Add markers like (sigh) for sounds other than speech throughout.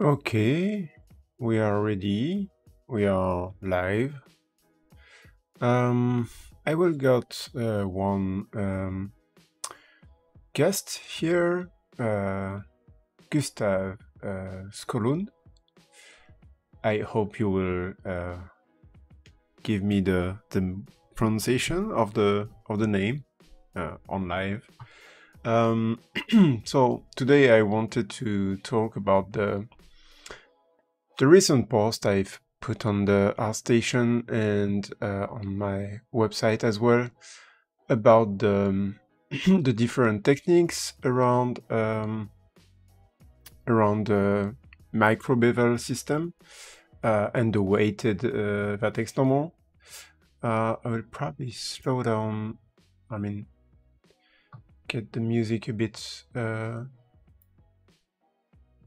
Okay, we are ready. We are live. Um, I will got uh, one um, guest here, uh, Gustav uh, Skoglund. I hope you will uh, give me the the pronunciation of the of the name uh, on live. Um, (clears throat) so today I wanted to talk about the the recent post I've put on the ArtStation and uh, on my website as well about the um, (clears throat) the different techniques around um, around the micro bevel system uh, and the weighted uh, vertex normal. Uh, I will probably slow down. I mean, get the music a bit uh,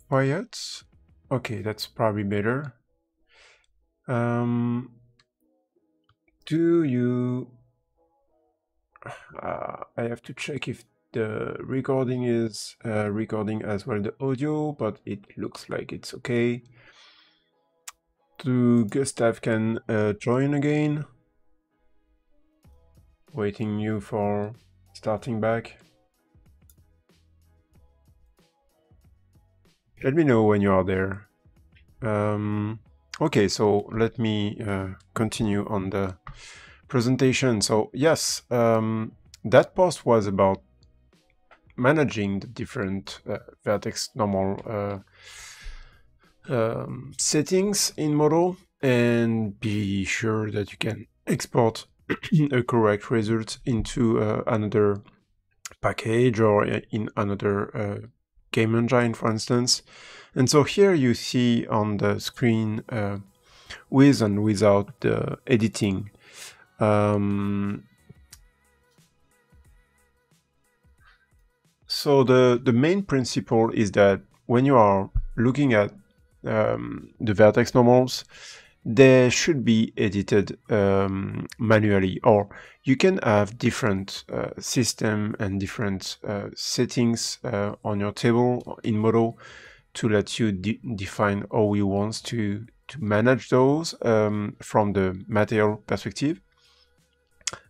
quiet Okay, that's probably better. Um, do you... Uh, I have to check if the recording is uh, recording as well the audio, but it looks like it's okay. Do Gustav can uh, join again? Waiting you for starting back. Let me know when you are there. Um, okay, so let me uh, continue on the presentation. So yes, um, that post was about managing the different uh, vertex normal uh, um, settings in Modo and be sure that you can export (clears throat) a correct result into uh, another package or in another uh, game engine, for instance. And so here you see on the screen uh, with and without the editing. Um, so the, the main principle is that when you are looking at um, the vertex normals, they should be edited um, manually or you can have different uh, system and different uh, settings uh, on your table in Modo to let you de define how you want to, to manage those um, from the material perspective.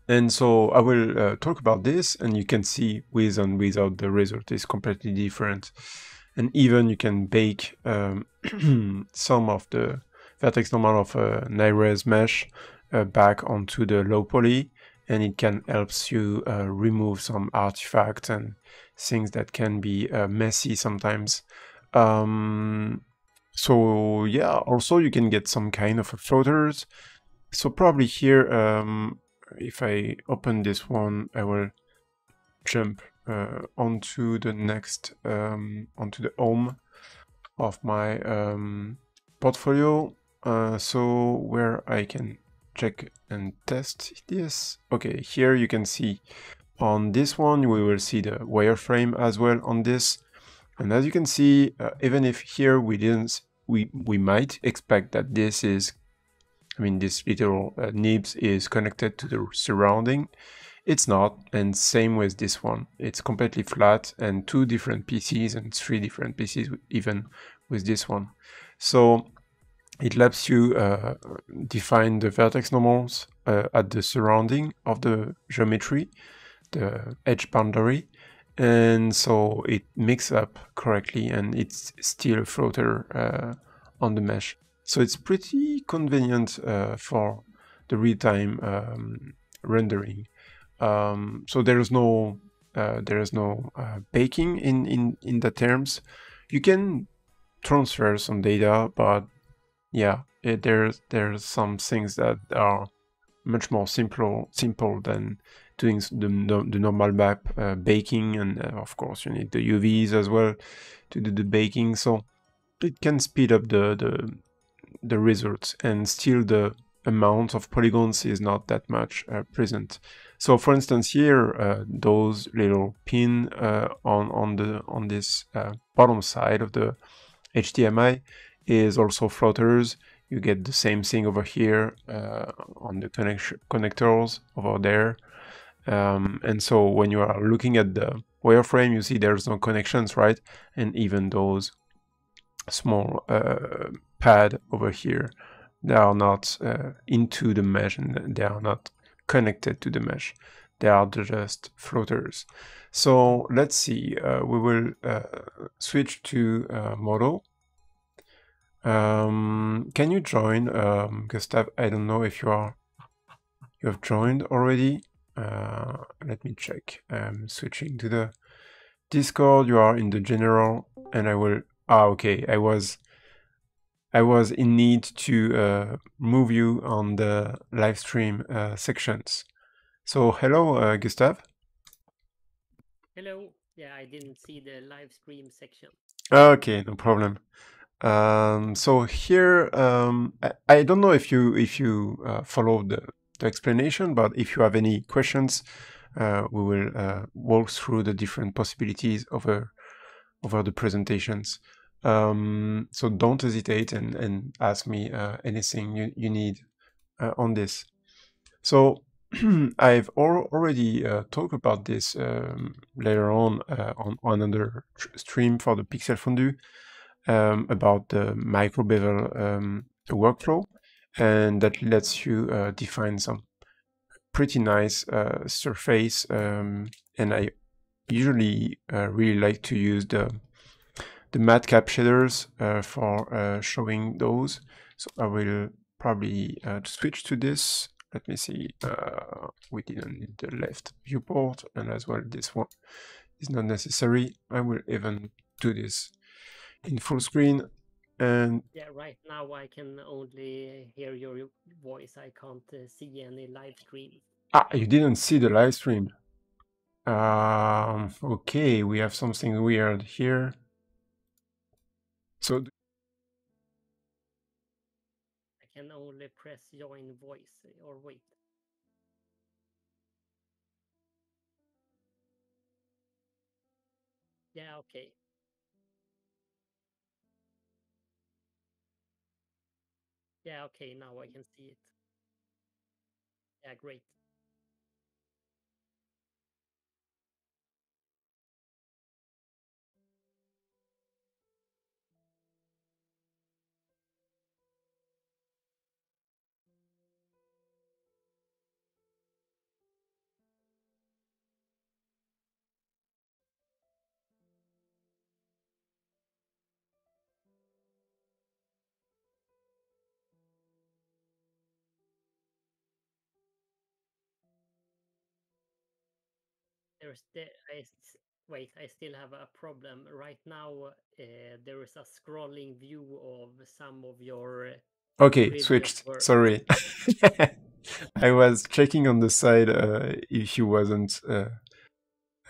And so I will uh, talk about this and you can see with and without the result is completely different. And even you can bake um, (clears throat) some of the vertex normal of a NiRes mesh uh, back onto the low poly and it can helps you uh, remove some artifacts and things that can be uh, messy sometimes. Um, so yeah, also you can get some kind of floaters. So probably here, um, if I open this one, I will jump uh, onto the next, um, onto the home of my um, portfolio uh, so where I can check and test this. Okay, here you can see on this one, we will see the wireframe as well on this. And as you can see, uh, even if here we didn't, we, we might expect that this is, I mean, this little uh, nibs is connected to the surrounding. It's not, and same with this one. It's completely flat and two different PCs and three different PCs even with this one. So it lets you uh, define the vertex normals uh, at the surrounding of the geometry, the edge boundary, and so it mixes up correctly and it's still a floater uh, on the mesh. So it's pretty convenient uh, for the real-time um, rendering. Um, so there is no uh, there is no uh, baking in, in, in the terms. You can transfer some data, but yeah, it, there's there's some things that are much more simple simple than doing the, the normal map uh, baking and uh, of course you need the UVs as well to do the baking so it can speed up the the, the results and still the amount of polygons is not that much uh, present. So for instance here uh, those little pin uh, on on the on this uh, bottom side of the HDMI is also floaters. You get the same thing over here uh, on the connect connectors over there. Um, and so when you are looking at the wireframe, you see there's no connections, right? And even those small uh, pad over here. They are not uh, into the mesh and they are not connected to the mesh. They are just floaters. So let's see, uh, we will uh, switch to uh, Modo. Can you join, um, Gustav? I don't know if you are, you have joined already. Uh, let me check. I'm switching to the Discord. You are in the general, and I will. Ah, okay. I was, I was in need to uh, move you on the live stream uh, sections. So hello, uh, Gustav. Hello. Yeah, I didn't see the live stream section. Okay, no problem. Um, so here, um, I, don't know if you if you uh, followed the, the, explanation, but if you have any questions, uh, we will uh, walk through the different possibilities over over the presentations. Um, so don't hesitate and, and ask me uh, anything you, you need uh, on this. So (clears throat) I've al already uh, talked about this um, later on uh, on, on another stream for the Pixel Fondue um, about the microbevel um, workflow, and that lets you uh, define some pretty nice uh, surface. Um, and I usually uh, really like to use the the matcap shaders uh, for showing those. So I will probably switch to this let me see, uh, we didn't need the left viewport, and as well this one is not necessary. I will even do this in full screen. And yeah, right now I can only hear your voice. I can't uh, see any live stream. Ah, you didn't see the live stream. Um, okay, we have something weird here. So I can only press join voice or wait. Yeah, okay. Yeah, okay, now I mm. can see it. Yeah, great. There's the I wait I still have a problem right now. Uh, there is a scrolling view of some of your. Okay, switched. Work. Sorry, (laughs) I was checking on the side uh, if you wasn't. Uh,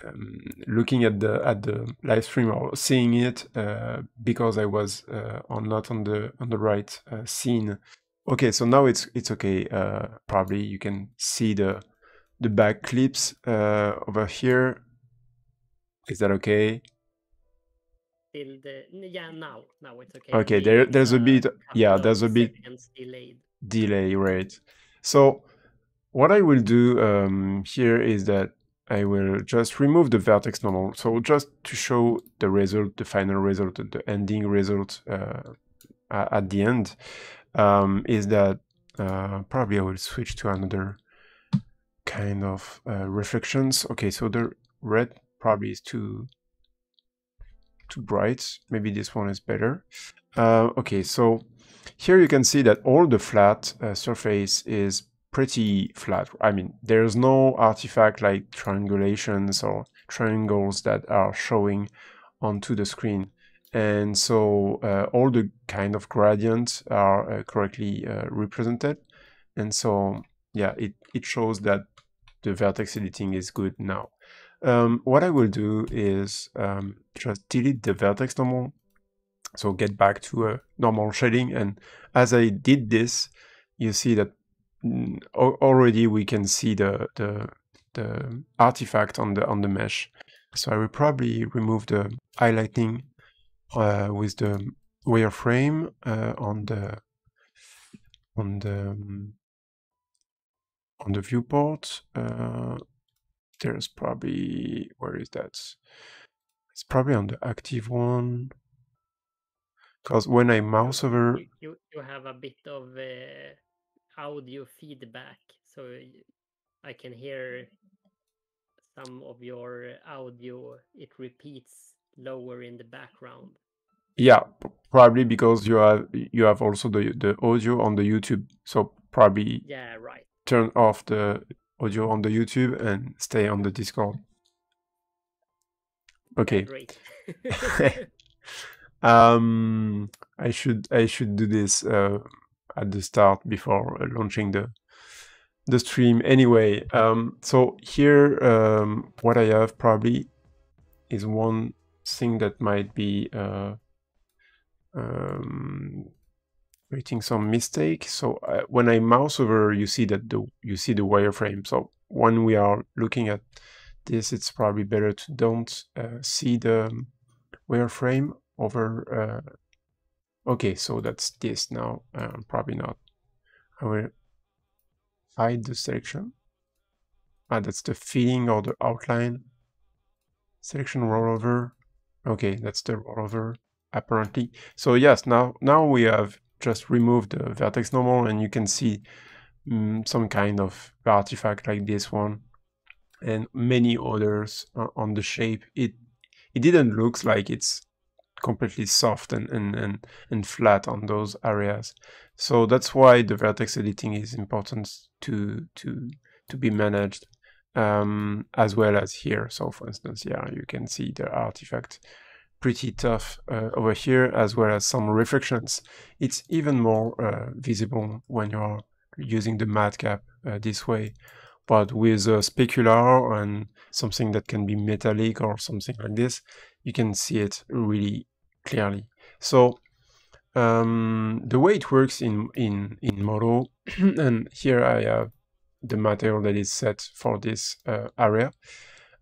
um, looking at the at the live stream or seeing it uh, because I was uh, on not on the on the right uh, scene. Okay, so now it's it's okay. Uh, probably you can see the the back clips uh, over here. Is that okay? Still the yeah now now it's okay. Okay, there there's a bit yeah there's a bit delayed. delay right. So what I will do um, here is that I will just remove the vertex normal. So just to show the result, the final result, the ending result uh, at the end, um, is that uh, probably I will switch to another kind of uh, reflections. Okay, so the red probably is too too bright. Maybe this one is better. Uh, okay, so here you can see that all the flat uh, surface is pretty flat. I mean, there's no artifact like triangulations or triangles that are showing onto the screen. And so uh, all the kind of gradients are uh, correctly uh, represented. And so, yeah, it, it shows that the vertex editing is good now. Um, what I will do is um, just delete the vertex normal, so get back to a normal shading. And as I did this, you see that mm, already we can see the, the, the artifact on the on the mesh. So I will probably remove the highlighting uh, with the wireframe uh, on the on the um, on the viewport, uh, there's probably, where is that? It's probably on the active one. because when I mouse over, you, you, you have a bit of uh, audio feedback, so I can hear some of your audio. It repeats lower in the background. Yeah, probably because you have you have also the the audio on the YouTube, so probably yeah, right. Turn off the audio on the YouTube and stay on the Discord. Okay. Great. (laughs) um, I should I should do this uh, at the start before launching the the stream. Anyway, um, so here um, what I have probably is one thing that might be uh, um, creating some mistake. So uh, when I mouse over, you see that the you see the wireframe. So when we are looking at this, it's probably better to don't uh, see the wireframe over. Uh, okay, so that's this now. Um, probably not. I will hide the selection. Ah, that's the filling or the outline. Selection rollover. Okay, that's the rollover apparently. So yes, now now we have just remove the vertex normal and you can see um, some kind of artifact like this one and many others on the shape. It it didn't look like it's completely soft and, and, and, and flat on those areas. So that's why the vertex editing is important to to to be managed um, as well as here. So for instance, yeah, you can see the artifact pretty tough uh, over here, as well as some reflections. It's even more uh, visible when you're using the matcap uh, this way. But with a specular and something that can be metallic or something like this, you can see it really clearly. So um, the way it works in in in Modo, (clears throat) and here I have the material that is set for this uh, area.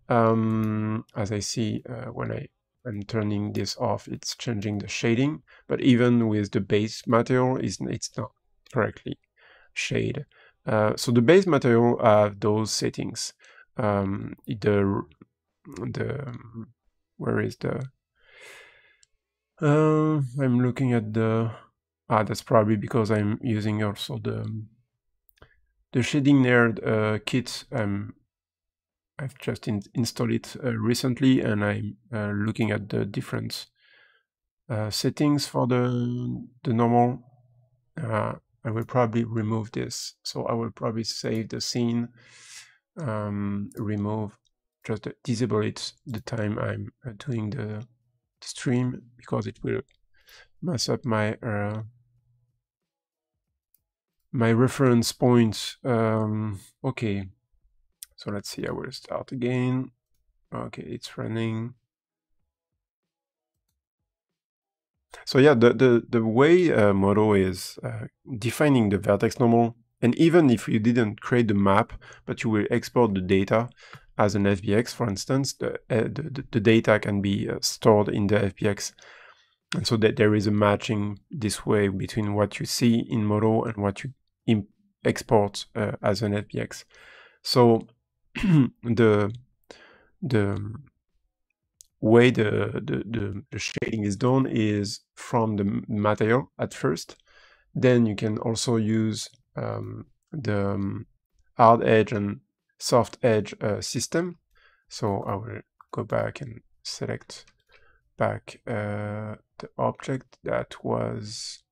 Um, as I see uh, when I am turning this off, it's changing the shading. But even with the base material, it's, it's not correctly shade. Uh, so the base material have those settings. Um, the the where is the uh, I'm looking at the ah that's probably because I'm using also the the shading nerd uh, kit. Um, I've just in installed it uh, recently and I'm uh, looking at the different uh, settings for the the normal. Uh, I will probably remove this. So I will probably save the scene, um, remove, just disable it the time I'm uh, doing the, stream because it will mess up my uh, my reference point. Um, okay, so let's see, I will start again. Okay, it's running. So yeah, the, the, the way uh, Modo is uh, defining the vertex normal, and even if you didn't create the map, but you will export the data as an FBX, for instance, the, uh, the, the, data can be uh, stored in the FBX. And so that there is a matching this way between what you see in Modo and what you export uh, as an FBX. So (clears throat) the the way the, the, the, the, shading is done is from the material at first. Then you can also use um, the um, hard edge and soft edge uh, system. So I will go back and select back uh, the object that was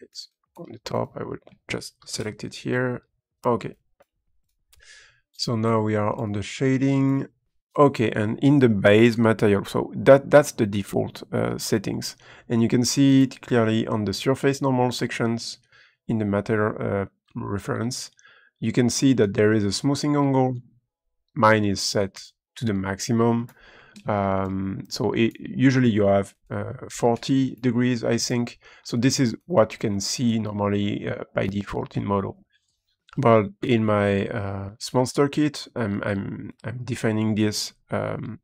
it's on the top. I will just select it here. Okay. So now we are on the shading Okay, and in the base material, so that that's the default uh, settings, and you can see it clearly on the surface normal sections in the material uh, reference. You can see that there is a smoothing angle. Mine is set to the maximum. Um, so it, usually you have uh, 40 degrees, I think. So this is what you can see normally uh, by default in Modo. But in my uh, Smonster kit, I'm, I'm, I'm defining this um,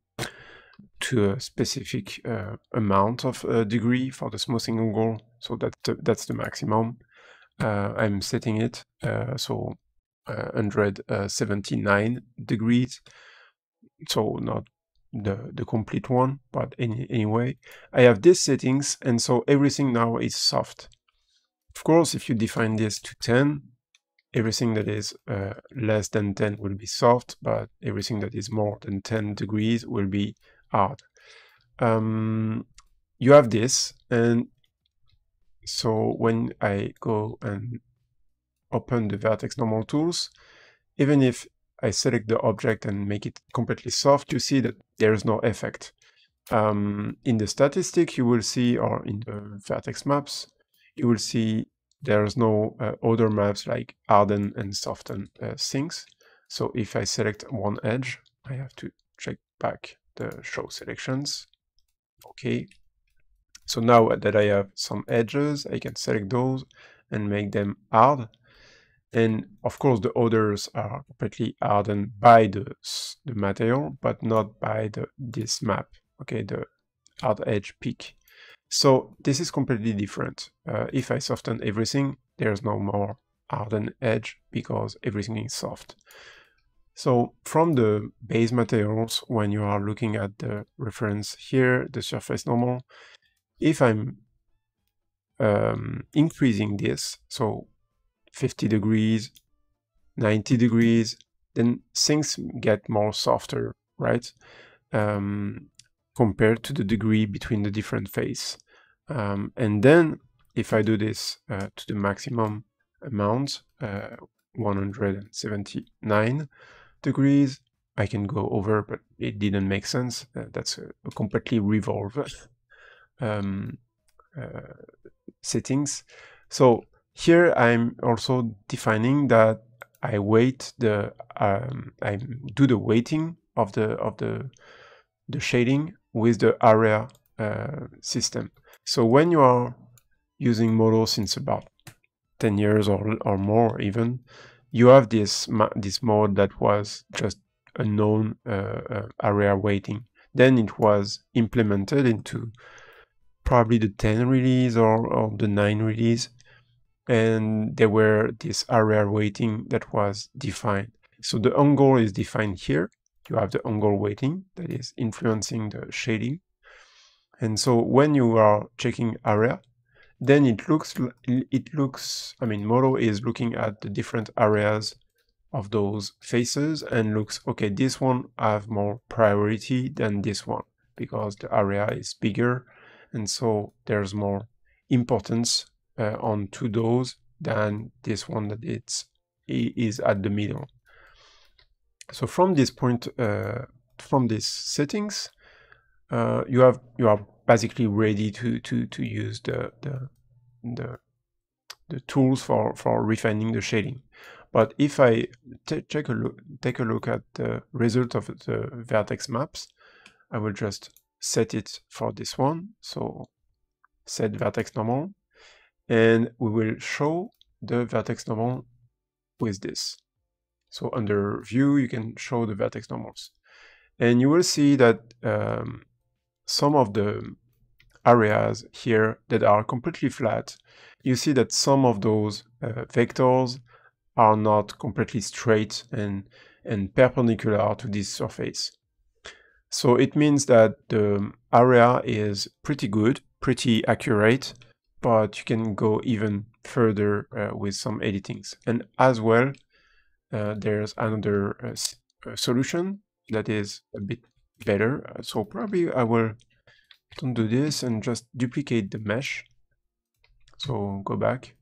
to a specific uh, amount of uh, degree for the smoothing angle. So that's the, that's the maximum. Uh, I'm setting it uh, so 179 uh, degrees. So not the, the complete one, but any, anyway, I have these settings, and so everything now is soft. Of course, if you define this to 10, everything that is uh, less than 10 will be soft, but everything that is more than 10 degrees will be hard. Um, you have this, and so when I go and open the vertex normal tools, even if I select the object and make it completely soft, you see that there is no effect. Um, in the statistic, you will see, or in the vertex maps, you will see there's no uh, other maps like harden and soften uh, things. So if I select one edge, I have to check back the show selections. Okay. So now that I have some edges, I can select those and make them hard. And of course, the others are completely hardened by the, the material, but not by the this map, okay, the hard edge peak. So this is completely different. Uh, if I soften everything, there's no more hardened edge because everything is soft. So from the base materials, when you are looking at the reference here, the surface normal, if I'm um, increasing this, so 50 degrees, 90 degrees, then things get more softer, right? Um, compared to the degree between the different phase. Um, and then if I do this uh, to the maximum amount, uh, 179 degrees, I can go over, but it didn't make sense. Uh, that's a, a, completely revolve (laughs) um, uh, settings. So here I'm also defining that I weight the um, I do the weighting of the of the the shading with the area uh, system. So when you are using Modo since about 10 years or, or more even, you have this this mode that was just a known uh, uh, area weighting. Then it was implemented into probably the 10 release or, or the 9 release and there were this area weighting that was defined. So the angle is defined here. You have the angle weighting that is influencing the shading. And so when you are checking area, then it looks, it looks, I mean, Modo is looking at the different areas of those faces and looks, okay, this one have more priority than this one because the area is bigger. And so there's more importance uh, on to those than this one that it's is at the middle. So from this point, uh, from these settings, uh, you have you are basically ready to to to use the the the, the tools for for refining the shading. But if I take a look take a look at the result of the vertex maps, I will just set it for this one. So set vertex normal, and we will show the vertex normal with this. So under view, you can show the vertex normals. And you will see that um, some of the areas here that are completely flat, you see that some of those uh, vectors are not completely straight and, and perpendicular to this surface. So it means that the area is pretty good, pretty accurate, but you can go even further uh, with some editings. And as well, uh, there's another uh, uh solution that is a bit better. Uh, so probably I will don't do this and just duplicate the mesh. So go back.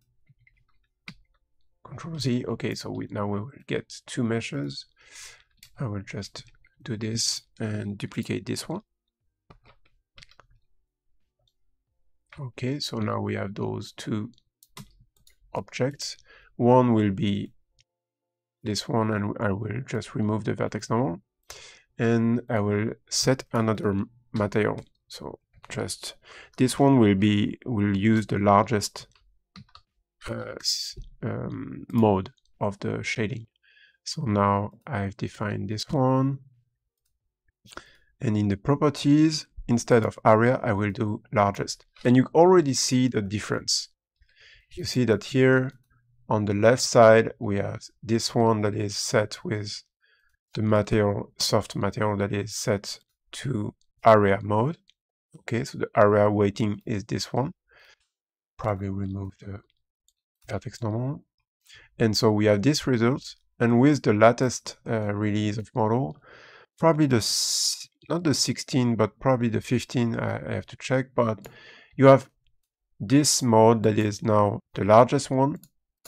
Control Z. Okay, so we now we will get two meshes. I will just do this and duplicate this one. Okay, so now we have those two objects. One will be this one, and I will just remove the vertex normal. And I will set another material. So just this one will be will use the largest uh, um, mode of the shading. So now I've defined this one. And in the properties, instead of area, I will do largest. And you already see the difference. You see that here on the left side, we have this one that is set with the material, soft material that is set to area mode. Okay, so the area weighting is this one. Probably remove the vertex normal. And so we have this result. And with the latest uh, release of Modo, probably the, not the 16, but probably the 15, I, I have to check, but you have this mode that is now the largest one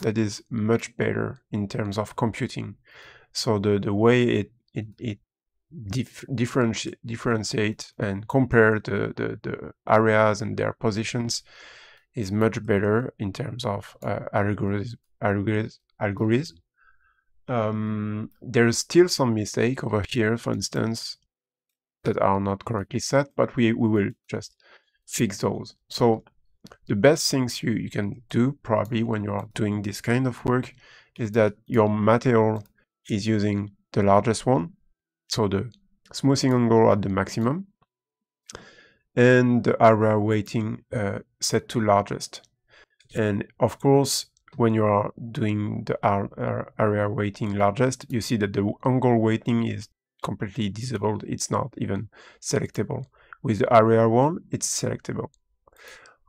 that is much better in terms of computing. So the, the way it, it, it dif differenti differentiate and compare the, the, the areas and their positions is much better in terms of uh, algorithm. algorithm, algorithm. Um, there's still some mistake over here, for instance, that are not correctly set, but we, we will just fix those. So the best things you, you can do probably when you are doing this kind of work is that your material is using the largest one, so the smoothing angle at the maximum, and the area weighting uh, set to largest. And of course, when you are doing the area weighting largest, you see that the angle weighting is completely disabled. It's not even selectable. With the area one, it's selectable.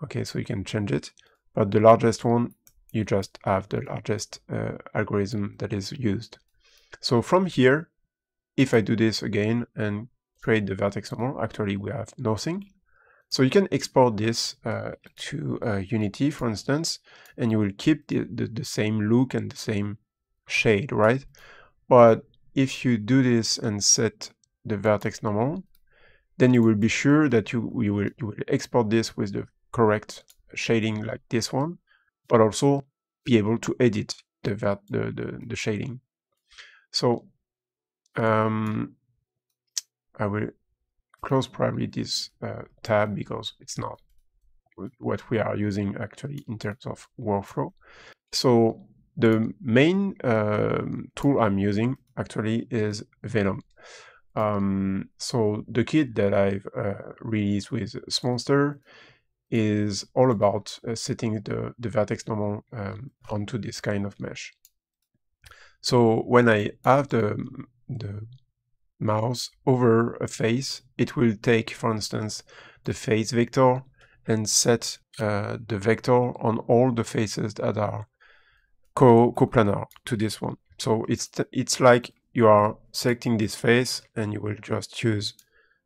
Okay, so you can change it. But the largest one, you just have the largest uh, algorithm that is used. So from here, if I do this again and create the vertex normal, actually we have nothing. So you can export this uh, to uh, Unity, for instance, and you will keep the, the, the, same look and the same shade, right? But if you do this and set the vertex normal, then you will be sure that you, you, will, you will export this with the correct shading like this one, but also be able to edit the, the, the, the shading. So um, I will close probably this uh, tab because it's not what we are using actually in terms of workflow. So the main um, tool I'm using actually is Venom. Um, so the kit that I've uh, released with Smonster is all about uh, setting the, the vertex normal um, onto this kind of mesh. So when I have the, the mouse over a face, it will take, for instance, the face vector and set uh, the vector on all the faces that are co coplanar to this one. So it's it's like you are selecting this face and you will just choose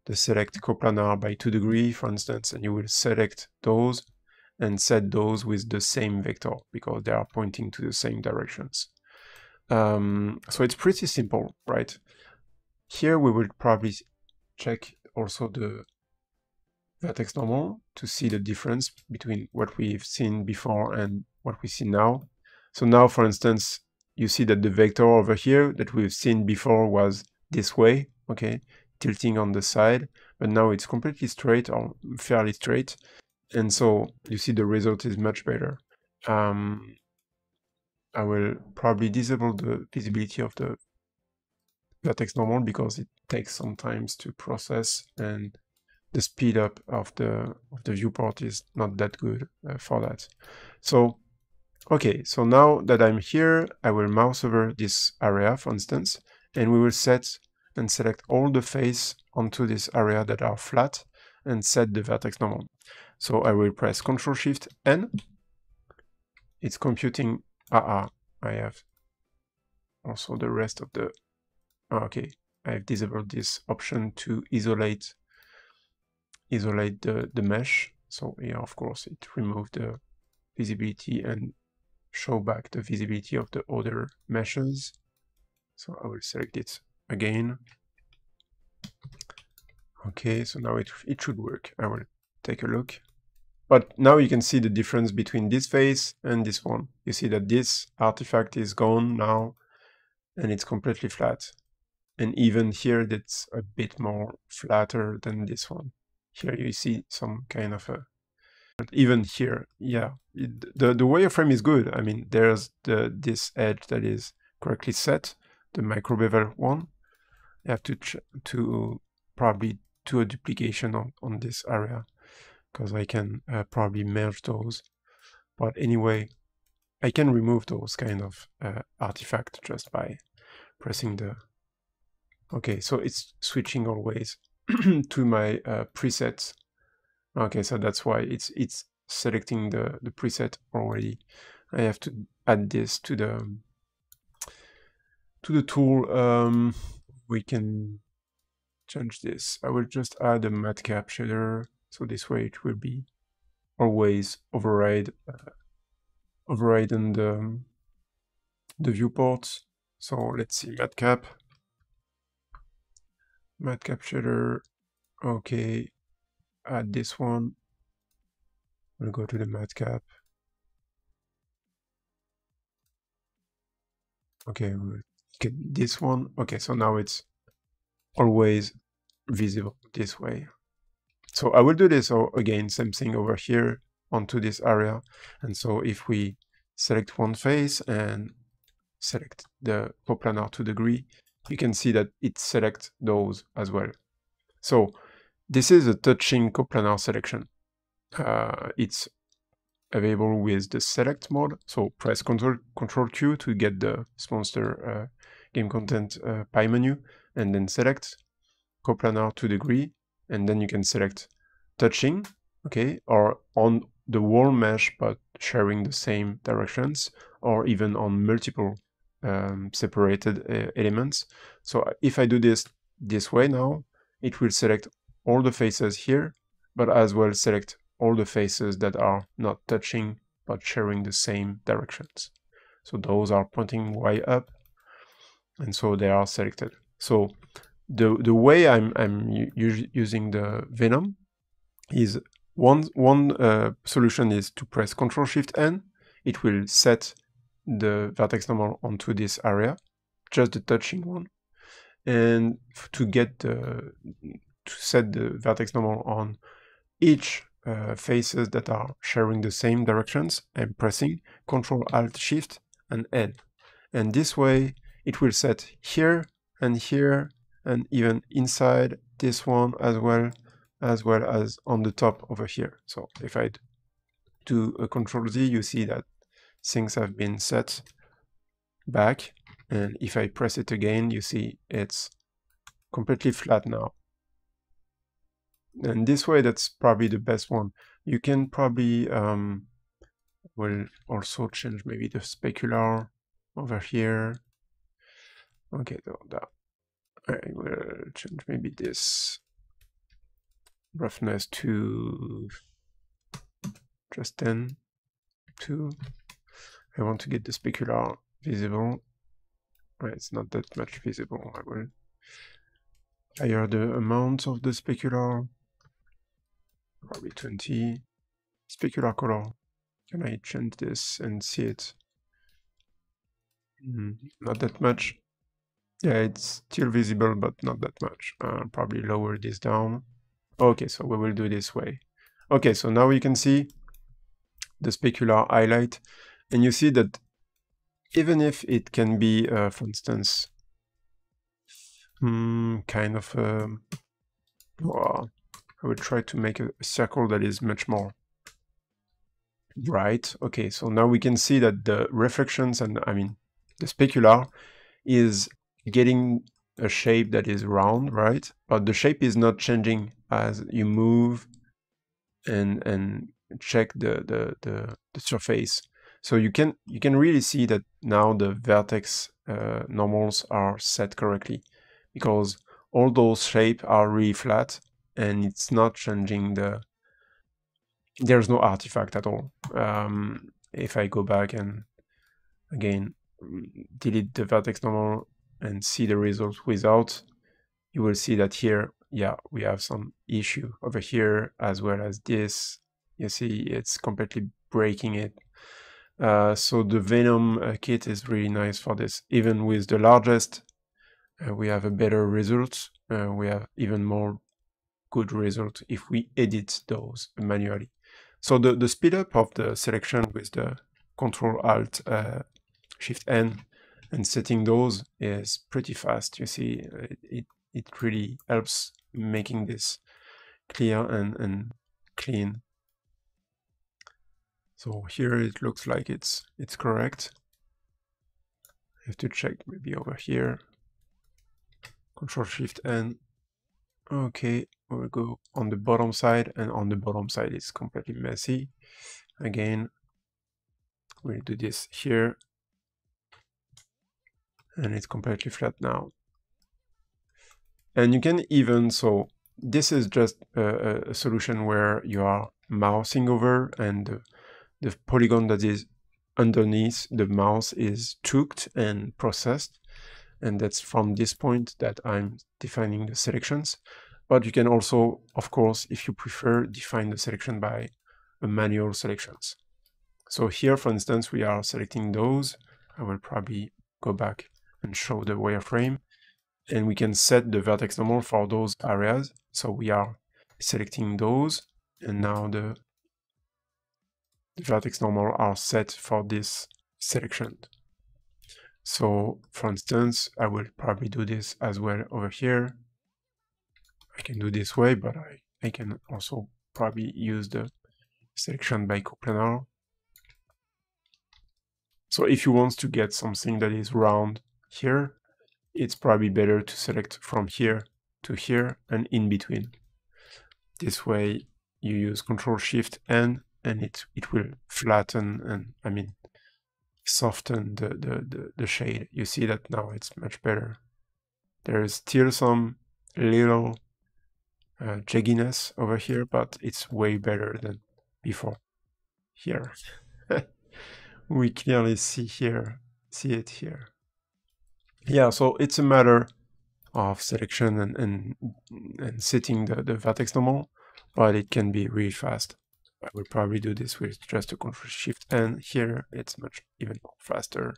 the select coplanar by 2 degree, for instance, and you will select those and set those with the same vector because they are pointing to the same directions. Um, so it's pretty simple, right? Here we will probably check also the vertex normal to see the difference between what we've seen before and what we see now. So now, for instance, you see that the vector over here that we've seen before was this way, okay? Tilting on the side, but now it's completely straight or fairly straight. And so you see the result is much better. Um, I will probably disable the visibility of the vertex normal because it takes some time to process and the speed up of the of the viewport is not that good uh, for that. So, okay, so now that I'm here, I will mouse over this area, for instance, and we will set and select all the face onto this area that are flat and set the vertex normal. So I will press Ctrl Shift N. It's computing. Ah, ah, I have also the rest of the. Oh, okay, I have disabled this option to isolate isolate the the mesh. So here, of course, it removed the visibility and show back the visibility of the other meshes. So I will select it again. Okay, so now it, it should work. I will take a look. But now you can see the difference between this face and this one. You see that this artifact is gone now and it's completely flat. And even here, that's a bit more flatter than this one. Here you see some kind of a... But even here, yeah, it, the, the wireframe is good. I mean, there's the this edge that is correctly set, the micro bevel one. I have to to probably do a duplication on, on this area because I can uh, probably merge those. But anyway, I can remove those kind of uh, artifact just by pressing the... Okay, so it's switching always (clears throat) to my uh, presets. Okay, so that's why it's it's selecting the, the preset already. I have to add this to the to the tool. Um, we can change this. I will just add a matcap shader, so this way it will be always override uh, overridden the the viewport. So let's see matcap matcap shader. Okay, add this one. We'll go to the matcap. Okay, we'll get this one. Okay, so now it's always visible this way. So I will do this so again, same thing over here onto this area. And so if we select one face and select the coplanar to degree, you can see that it selects those as well. So this is a touching coplanar selection. Uh, it's available with the select mode. So press Control Control Q to get the sponsor uh, game content uh, pie menu, and then select coplanar to degree, and then you can select touching, okay, or on the wall mesh but sharing the same directions, or even on multiple um, separated uh, elements. So uh, if I do this this way now, it will select all the faces here, but as well select all the faces that are not touching but sharing the same directions. So those are pointing way up, and so they are selected. So the the way I'm I'm using the Venom is one one uh, solution is to press Control Shift N. It will set the vertex normal onto this area, just the touching one. And to get the, to set the vertex normal on each uh, faces that are sharing the same directions, I'm pressing Control Alt Shift and N. And this way it will set here and here and even inside this one as well as well as on the top over here. So if I do a Control Z, you see that things have been set back. And if I press it again, you see it's completely flat now. And this way, that's probably the best one. You can probably, um, will also change maybe the specular over here. Okay, that I will change maybe this roughness to just 10 to I want to get the specular visible. Right, it's not that much visible. I will higher the amount of the specular. Probably 20. Specular color. Can I change this and see it? Mm, not that much. Yeah, it's still visible, but not that much. Uh, probably lower this down. Okay, so we will do this way. Okay, so now you can see the specular highlight and you see that even if it can be, uh, for instance, mm, kind of, um, well, I will try to make a, circle that is much more bright. Okay, so now we can see that the reflections and, I mean, the specular is getting a shape that is round, right? But the shape is not changing as you move and and check the the the, the surface. So you can you can really see that now the vertex uh, normals are set correctly because all those shapes are really flat and it's not changing the there's no artifact at all. Um, if I go back and again delete the vertex normal and see the results without, you will see that here, yeah, we have some issue over here as well as this. You see, it's completely breaking it uh, so the Venom uh, kit is really nice for this. Even with the largest, uh, we have a better result. Uh, we have even more good result if we edit those manually. So the, the speed up of the selection with the Control Alt uh, Shift N and setting those is pretty fast. You see, uh, it, it really helps making this clear and, and clean so here it looks like it's it's correct. I have to check maybe over here. Control Shift N. Okay, we'll go on the bottom side and on the bottom side it's completely messy. Again, we'll do this here and it's completely flat now. And you can even, so this is just a, a solution where you are mousing over and the, the polygon that is underneath the mouse is choked and processed. And that's from this point that I'm defining the selections. But you can also, of course, if you prefer, define the selection by manual selections. So here, for instance, we are selecting those. I will probably go back and show the wireframe. And we can set the vertex normal for those areas. So we are selecting those. And now the, the vertex normal are set for this selection. So for instance, I will probably do this as well over here. I can do this way, but I, I can also probably use the selection by coplanar. So if you want to get something that is round here, it's probably better to select from here to here and in between. This way you use Control Shift N and it, it will flatten and I mean soften the, the, the, the shade. You see that now it's much better. There is still some little uh, jagginess over here, but it's way better than before. Here. (laughs) we clearly see here, see it here. Yeah, so it's a matter of selection and, and, and setting the, the vertex normal, but it can be really fast. I will probably do this with just a control shift and here it's much even faster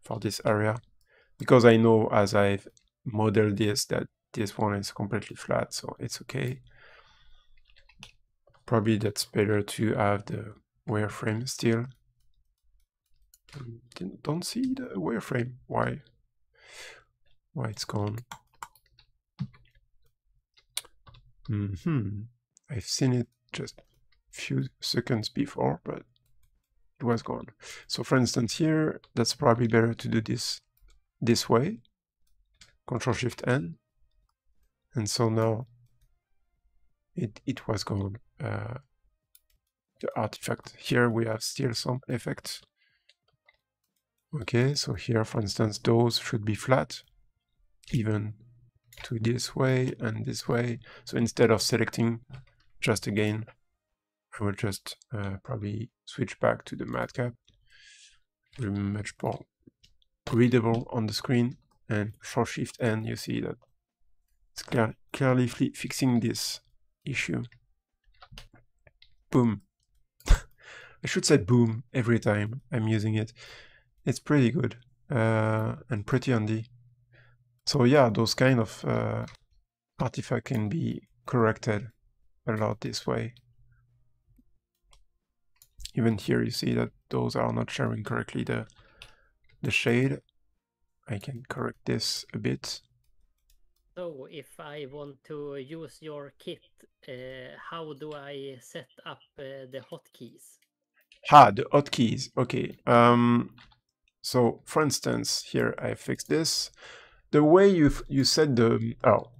for this area because I know as I've modeled this that this one is completely flat so it's okay. Probably that's better to have the wireframe still. Mm, don't see the wireframe. Why why it's gone mm hmm I've seen it just few seconds before, but it was gone. So for instance here, that's probably better to do this this way. Control Shift N. And so now it, it was gone. Uh, the artifact. Here we have still some effects. Okay, so here for instance those should be flat, even to this way and this way. So instead of selecting just again I will just uh, probably switch back to the matcap. Will be much more readable on the screen. And for Shift N, you see that it's clear, clearly fixing this issue. Boom. (laughs) I should say boom every time I'm using it. It's pretty good uh, and pretty handy. So yeah, those kind of uh, artifact can be corrected a lot this way. Even here you see that those are not showing correctly the the shade. I can correct this a bit. So if I want to use your kit uh, how do I set up uh, the hotkeys? Ah the hotkeys. Okay um so for instance here I fixed this the way you you set the oh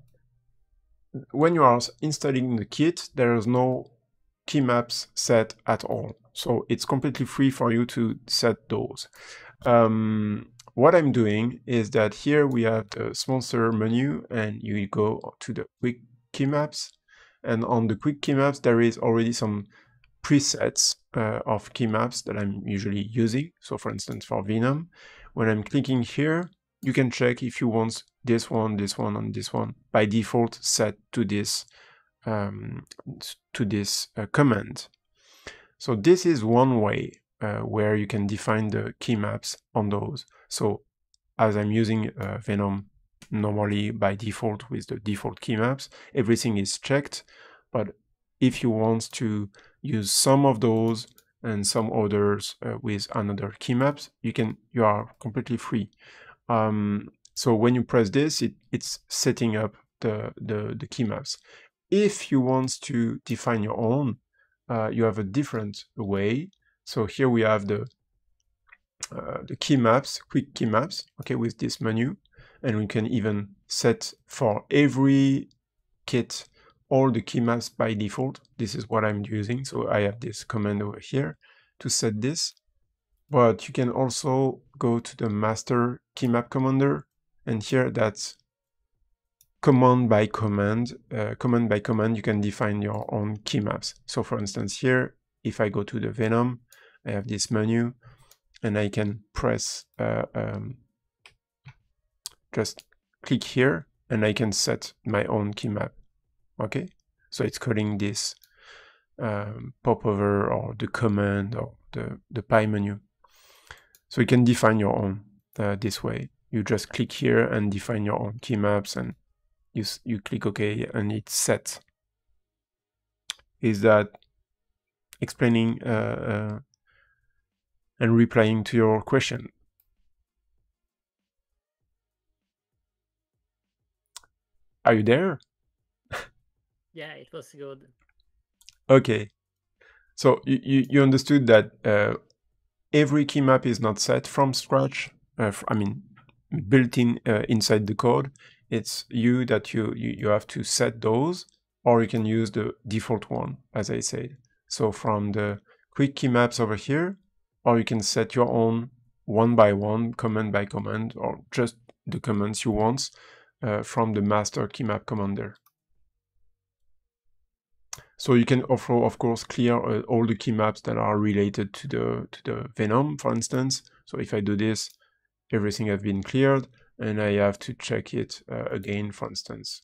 when you are installing the kit there is no key maps set at all so it's completely free for you to set those. Um, what I'm doing is that here we have the Smonster menu and you go to the quick key maps. And on the quick key maps, there is already some presets uh, of key maps that I'm usually using. So for instance, for Venom, when I'm clicking here, you can check if you want this one, this one, and this one by default set to this um, to this uh, command. So this is one way uh, where you can define the key maps on those. So as I'm using uh, Venom normally by default with the default key maps, everything is checked. But if you want to use some of those and some others uh, with another key maps, you can you are completely free. Um, so when you press this, it, it's setting up the, the, the key maps. If you want to define your own, uh, you have a different way. So here we have the uh, the key maps, quick key maps, okay, with this menu, and we can even set for every kit all the key maps by default. This is what I'm using. So I have this command over here to set this. But you can also go to the master key map commander and here that's command by command. Uh, command by command, you can define your own key maps. So for instance, here, if I go to the Venom, I have this menu and I can press, uh, um, just click here and I can set my own key map okay so it's calling this um, popover or the command or the, the pie menu so you can define your own uh, this way you just click here and define your own key maps and you, you click OK and it's set is that explaining uh, uh, and replying to your question are you there (laughs) yeah, it was good. Okay. So you, you, you understood that uh, every key map is not set from scratch. Uh, I mean, built in uh, inside the code. It's you that you, you, you have to set those, or you can use the default one, as I said. So from the quick key maps over here, or you can set your own one by one, command by command, or just the commands you want uh, from the master key map commander. So you can also, of course, clear uh, all the key maps that are related to the to the Venom, for instance. So if I do this, everything has been cleared, and I have to check it uh, again, for instance,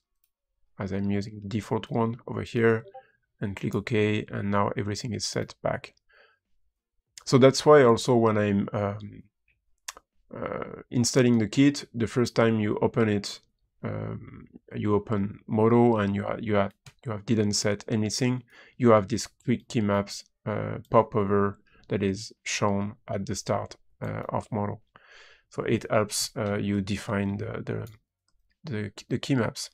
as I'm using the default one over here, and click OK, and now everything is set back. So that's why also when I'm um, uh, installing the kit, the first time you open it, um, you open Modo and you you have you have didn't set anything, you have this quick key maps uh, popover that is shown at the start uh, of Modo. So it helps uh, you define the, the, the the key maps.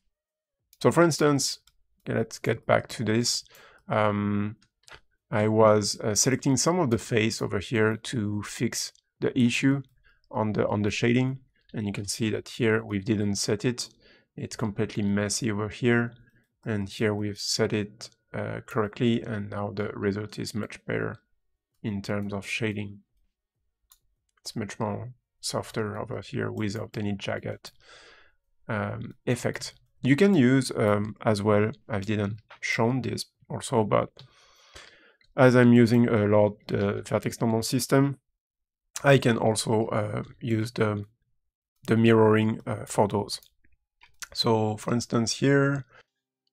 So for instance, let's get back to this. Um, I was uh, selecting some of the face over here to fix the issue on the on the shading and you can see that here we didn't set it. It's completely messy over here. And here we've set it uh, correctly and now the result is much better in terms of shading. It's much more softer over here without any jagged um, effect. You can use um, as well I didn't shown this also but as I'm using a lot the vertex normal system I can also uh, use the, the mirroring uh, for those. So for instance here,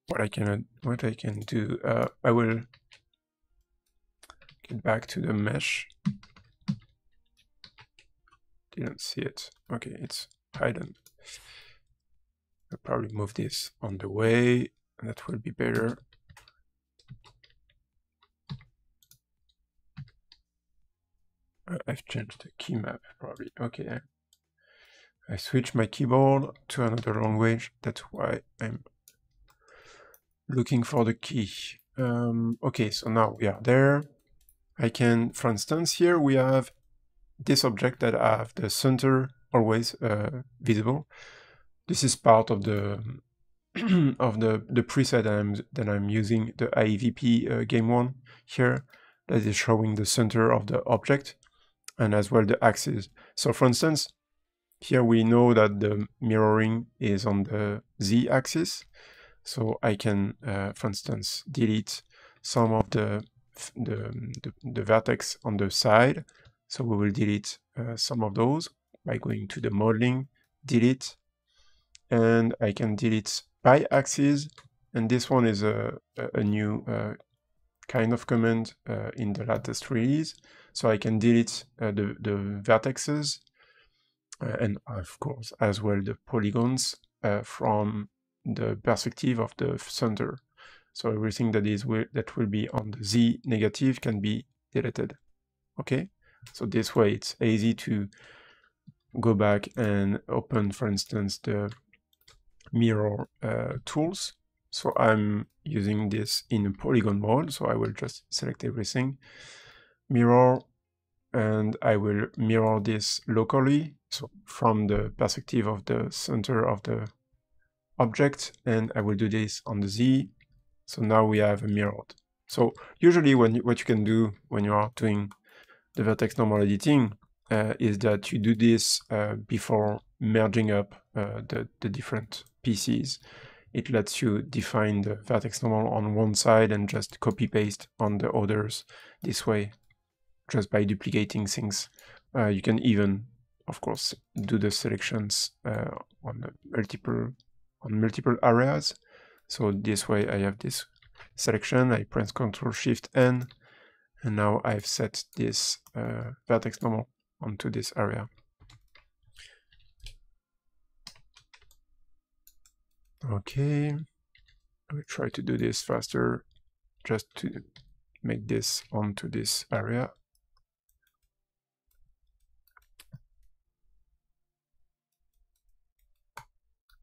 what I can what I can do, uh, I will get back to the mesh. Didn't see it. Okay, it's hidden. I'll probably move this on the way. That will be better. Uh, I've changed the key map probably. Okay. I switched my keyboard to another language. That's why I'm looking for the key. Um, okay, so now we are there. I can, for instance, here we have this object that have the center always uh, visible. This is part of the (clears throat) of the the preset that I'm that I'm using the AVP uh, game one here that is showing the center of the object and as well the axis. So for instance, here we know that the mirroring is on the z-axis. So I can, uh, for instance, delete some of the, the, the, the, vertex on the side. So we will delete uh, some of those by going to the modeling, delete, and I can delete by axis. And this one is a, a new uh, kind of command uh, in the latest release. So I can delete uh, the, the vertexes and of course as well the polygons uh, from the perspective of the center. So everything that is that will be on the z negative can be deleted. Okay, so this way it's easy to go back and open, for instance, the mirror uh, tools. So I'm using this in a polygon mode, so I will just select everything mirror and I will mirror this locally so from the perspective of the center of the object and I will do this on the Z. So now we have a mirrored. So usually when you, what you can do when you are doing the vertex normal editing uh, is that you do this uh, before merging up uh, the, the different pieces. It lets you define the vertex normal on one side and just copy paste on the others this way, just by duplicating things. Uh, you can even, of course, do the selections uh, on multiple on multiple areas. So this way I have this selection, I press Ctrl Shift N, and now I've set this uh, vertex normal onto this area. Okay, I will try to do this faster just to make this onto this area.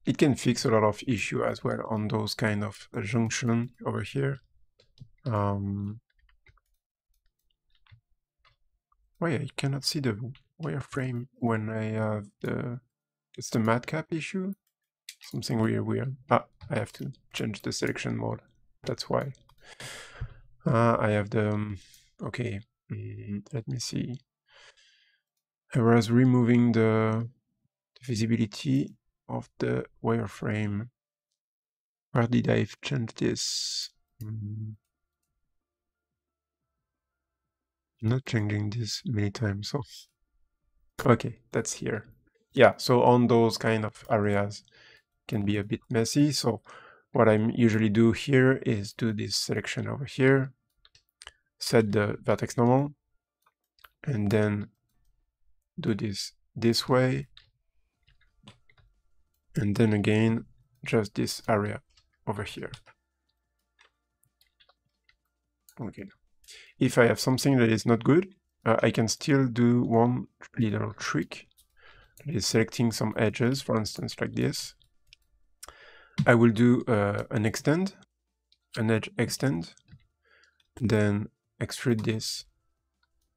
It can fix a lot of issue as well on those kind of junction over here. Um, why I cannot see the wireframe when I have the it's the matcap issue. Something weird weird. Ah, I have to change the selection mode. That's why. Uh, I have the um, okay. Mm, let me see. I was removing the visibility of the wireframe. Where did I change this? Mm. not changing this many times, so okay, that's here. Yeah, so on those kind of areas can be a bit messy. So what I'm usually do here is do this selection over here, set the vertex normal, and then do this this way, and then again just this area over here. Okay. If I have something that is not good, uh, I can still do one little trick. That is selecting some edges, for instance, like this. I will do uh, an extend, an edge extend, then extrude this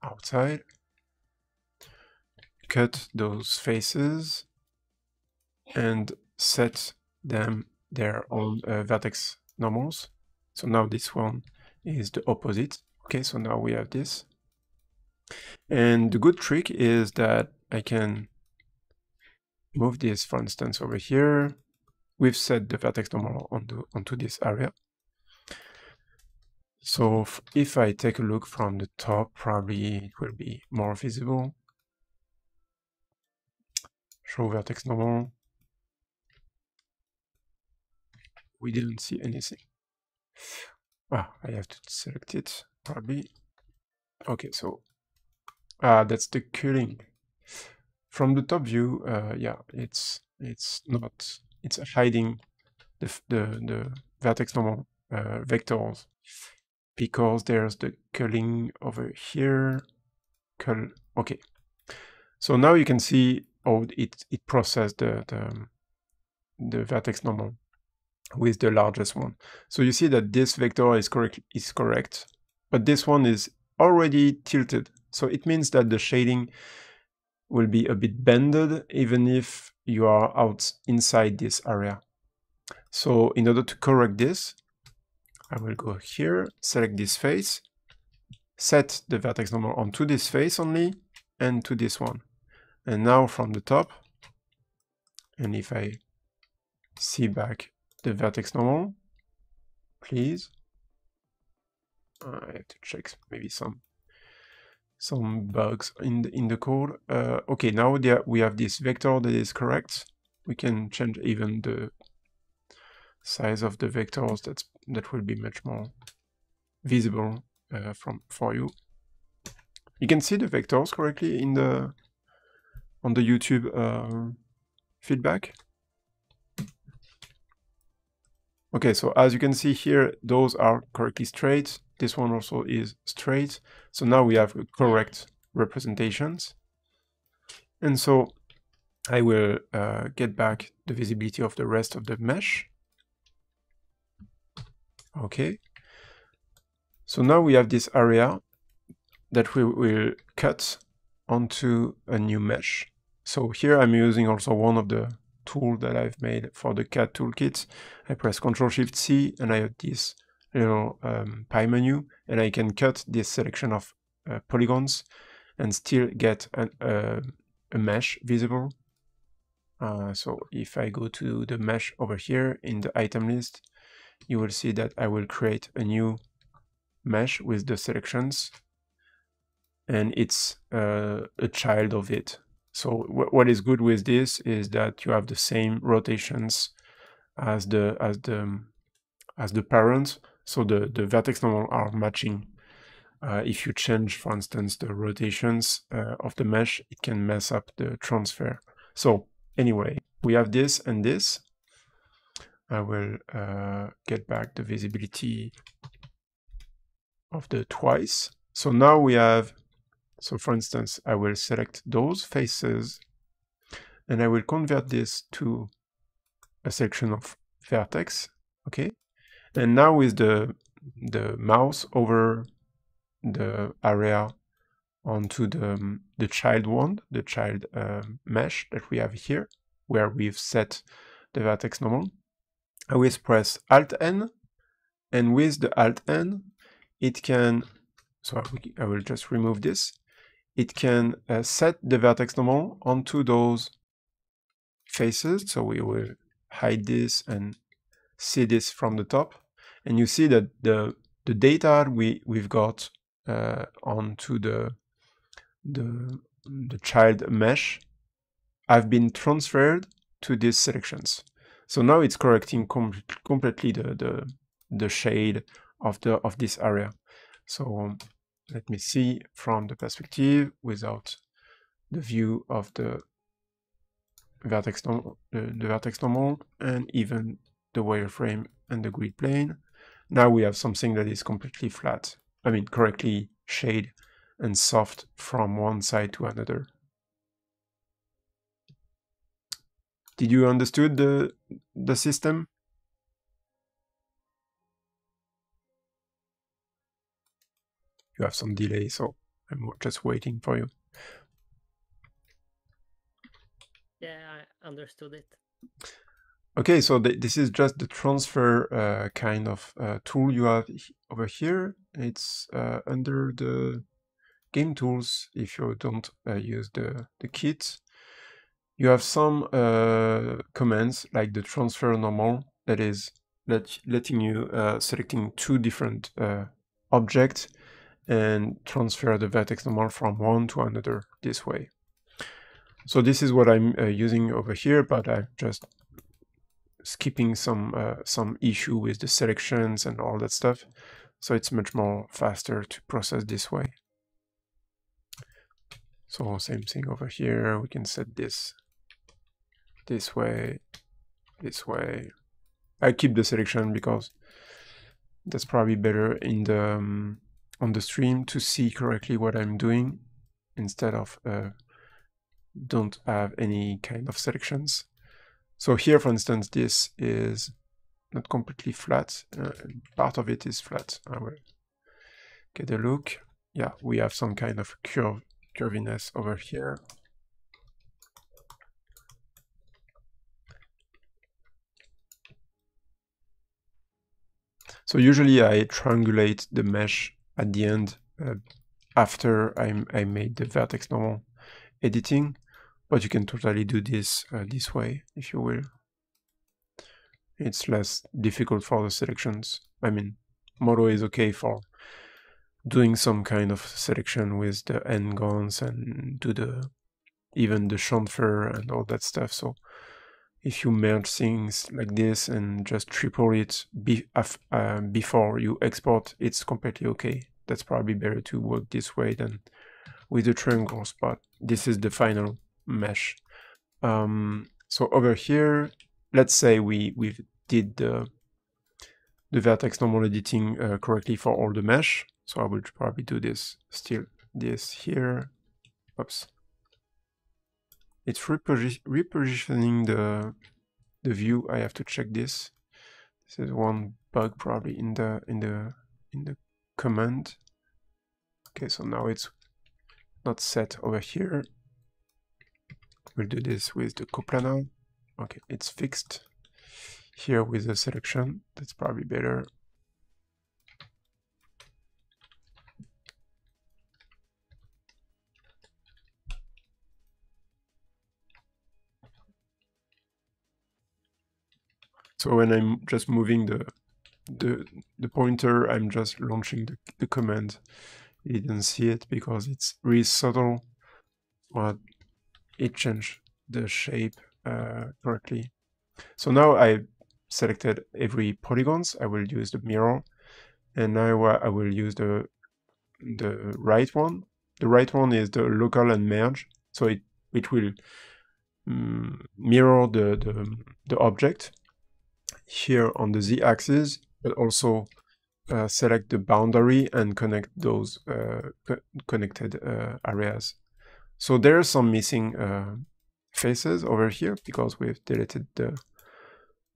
outside, cut those faces, and set them their own uh, vertex normals. So now this one is the opposite. Okay, so now we have this. And the good trick is that I can move this, for instance, over here. We've set the vertex normal onto, onto this area. So if I take a look from the top, probably it will be more visible. Show vertex normal. We didn't see anything. Ah, I have to select it, probably. Okay, so ah, that's the culling. From the top view, uh, yeah, it's it's not it's hiding the the the vertex normal uh, vectors because there's the culling over here. Cull. Okay, so now you can see how it it processed the the the vertex normal with the largest one. So you see that this vector is correct is correct, but this one is already tilted. So it means that the shading will be a bit bended even if you are out inside this area. So in order to correct this, I will go here, select this face, set the vertex normal onto this face only and to this one. And now from the top, and if I see back the vertex normal, please, I have to check maybe some some bugs in the, in the code. Uh, okay, now there we have this vector that is correct. We can change even the size of the vectors. That's that will be much more visible uh, from for you. You can see the vectors correctly in the on the YouTube uh, feedback. Okay, so as you can see here, those are correctly straight. This one also is straight. So now we have correct representations. And so I will uh, get back the visibility of the rest of the mesh. Okay. So now we have this area that we will cut onto a new mesh. So here I'm using also one of the tool that I've made for the CAD toolkit. I press Ctrl Shift C and I have this little um, pie menu and I can cut this selection of uh, polygons and still get an, uh, a mesh visible. Uh, so if I go to the mesh over here in the item list, you will see that I will create a new mesh with the selections and it's uh, a child of it. So what is good with this is that you have the same rotations as the as the as the parents. So the the vertex normal are matching. Uh, if you change, for instance, the rotations uh, of the mesh, it can mess up the transfer. So anyway, we have this and this. I will uh, get back the visibility of the twice. So now we have so for instance, I will select those faces and I will convert this to a section of vertex, okay? And now with the, the mouse over the area onto the, the child one, the child uh, mesh that we have here, where we've set the vertex normal, I will press Alt-N, and with the Alt-N, it can, so I will just remove this, it can uh, set the vertex normal onto those faces. So we will hide this and see this from the top. And you see that the the data we we've got uh, onto the the the child mesh have been transferred to these selections. So now it's correcting com completely the, the the shade of the of this area. So let me see from the perspective without the view of the vertex normal, the, the vertex normal and even the wireframe and the grid plane. Now we have something that is completely flat. I mean, correctly shade and soft from one side to another. Did you understood the the system? You have some delay, so I'm just waiting for you. Yeah, I understood it. Okay, so th this is just the transfer uh, kind of uh, tool you have over here. It's uh, under the game tools if you don't uh, use the, the kit. You have some uh, commands like the transfer normal that is let, letting you uh, selecting two different objects and transfer the vertex normal from one to another this way. So this is what I'm uh, using over here, but I'm just skipping some uh, some issue with the selections and all that stuff. So it's much more faster to process this way. So same thing over here. We can set this this way, this way. I keep the selection because that's probably better in the um, on the stream to see correctly what I'm doing instead of uh, don't have any kind of selections. So here, for instance, this is not completely flat. Uh, part of it is flat. I will get a look. Yeah, we have some kind of curve curviness over here. So usually I triangulate the mesh at the end uh, after I, I made the vertex normal editing, but you can totally do this uh, this way if you will. It's less difficult for the selections. I mean, Modo is okay for doing some kind of selection with the n-gons and do the even the chamfer and all that stuff. So if you merge things like this and just triple it be, uh, before you export, it's completely okay that's probably better to work this way than with the triangles, but this is the final mesh. Um, so over here, let's say we, we did the, the vertex normal editing uh, correctly for all the mesh. So I will probably do this still, this here. Oops. It's repositioning the, the view. I have to check this. This is one bug probably in the, in the, in the command. Okay, so now it's not set over here. We'll do this with the coplanar okay, it's fixed here with the selection. That's probably better. So when I'm just moving the the the pointer, I'm just launching the, the command. You didn't see it because it's really subtle, but it changed the shape uh, correctly. So now I selected every polygons. I will use the mirror, and now I will use the the right one. The right one is the local and merge, so it it will um, mirror the, the the object here on the z-axis, but also uh, select the boundary and connect those uh, co connected uh, areas. So there are some missing uh, faces over here because we've deleted the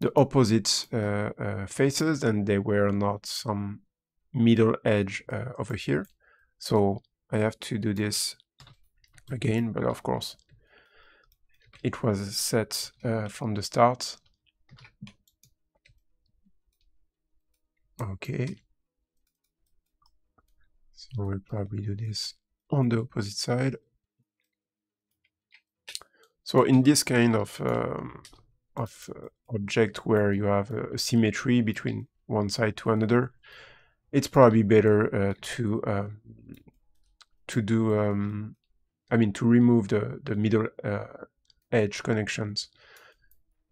the opposite uh, uh, faces and they were not some middle edge over here. So I have to do this again, but of course it was set from the start Okay. So we'll probably do this on the opposite side. So in this kind of um, of uh, object where you have a, symmetry between one side to another, it's probably better uh, to uh, to do um, I mean to remove the the middle uh, edge connections.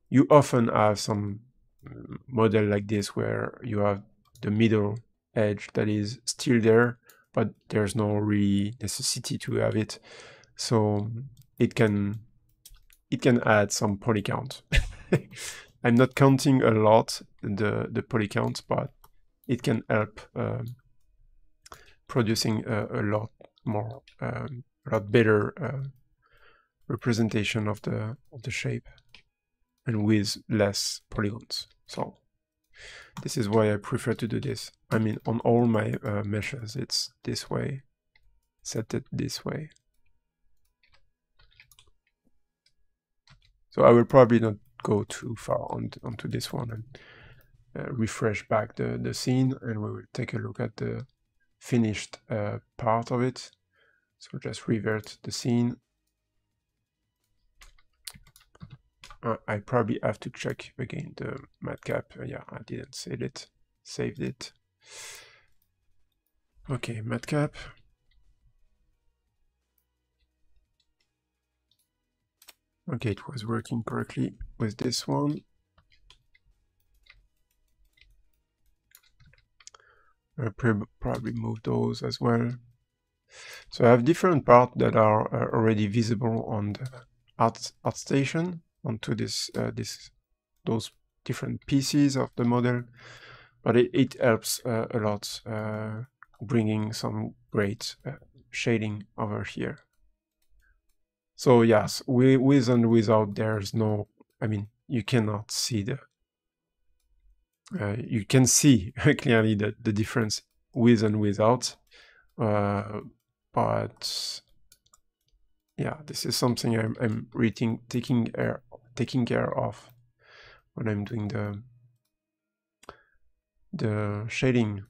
You often have some mm, model like this where you have the middle edge that is still there, but there's no really necessity to have it. So it can it can add some poly count. (laughs) I'm not counting a lot the the poly count, but it can help um, producing a, a, lot more, um, a lot better uh, representation of the of the shape, and with less polygons. So this is why I prefer to do this. I mean, on all my uh, meshes, it's this way, set it this way. So I will probably not go too far on onto this one and uh, refresh back the, the scene and we will take a look at the finished uh, part of it. So just revert the scene Uh, I probably have to check again the matcap. Uh, yeah, I didn't save it. Saved it. Okay, matcap. Okay, it was working correctly with this one. I'll probably move those as well. So I have different parts that are uh, already visible on the art, ArtStation onto this uh, this those different pieces of the model but it, it helps uh, a lot uh, bringing some great uh, shading over here. So yes we, with and without there's no i mean you cannot see the uh, you can see (laughs) clearly the, the difference with and without uh, but yeah this is something i'm, I'm reading taking taking care of when I'm doing the the shading.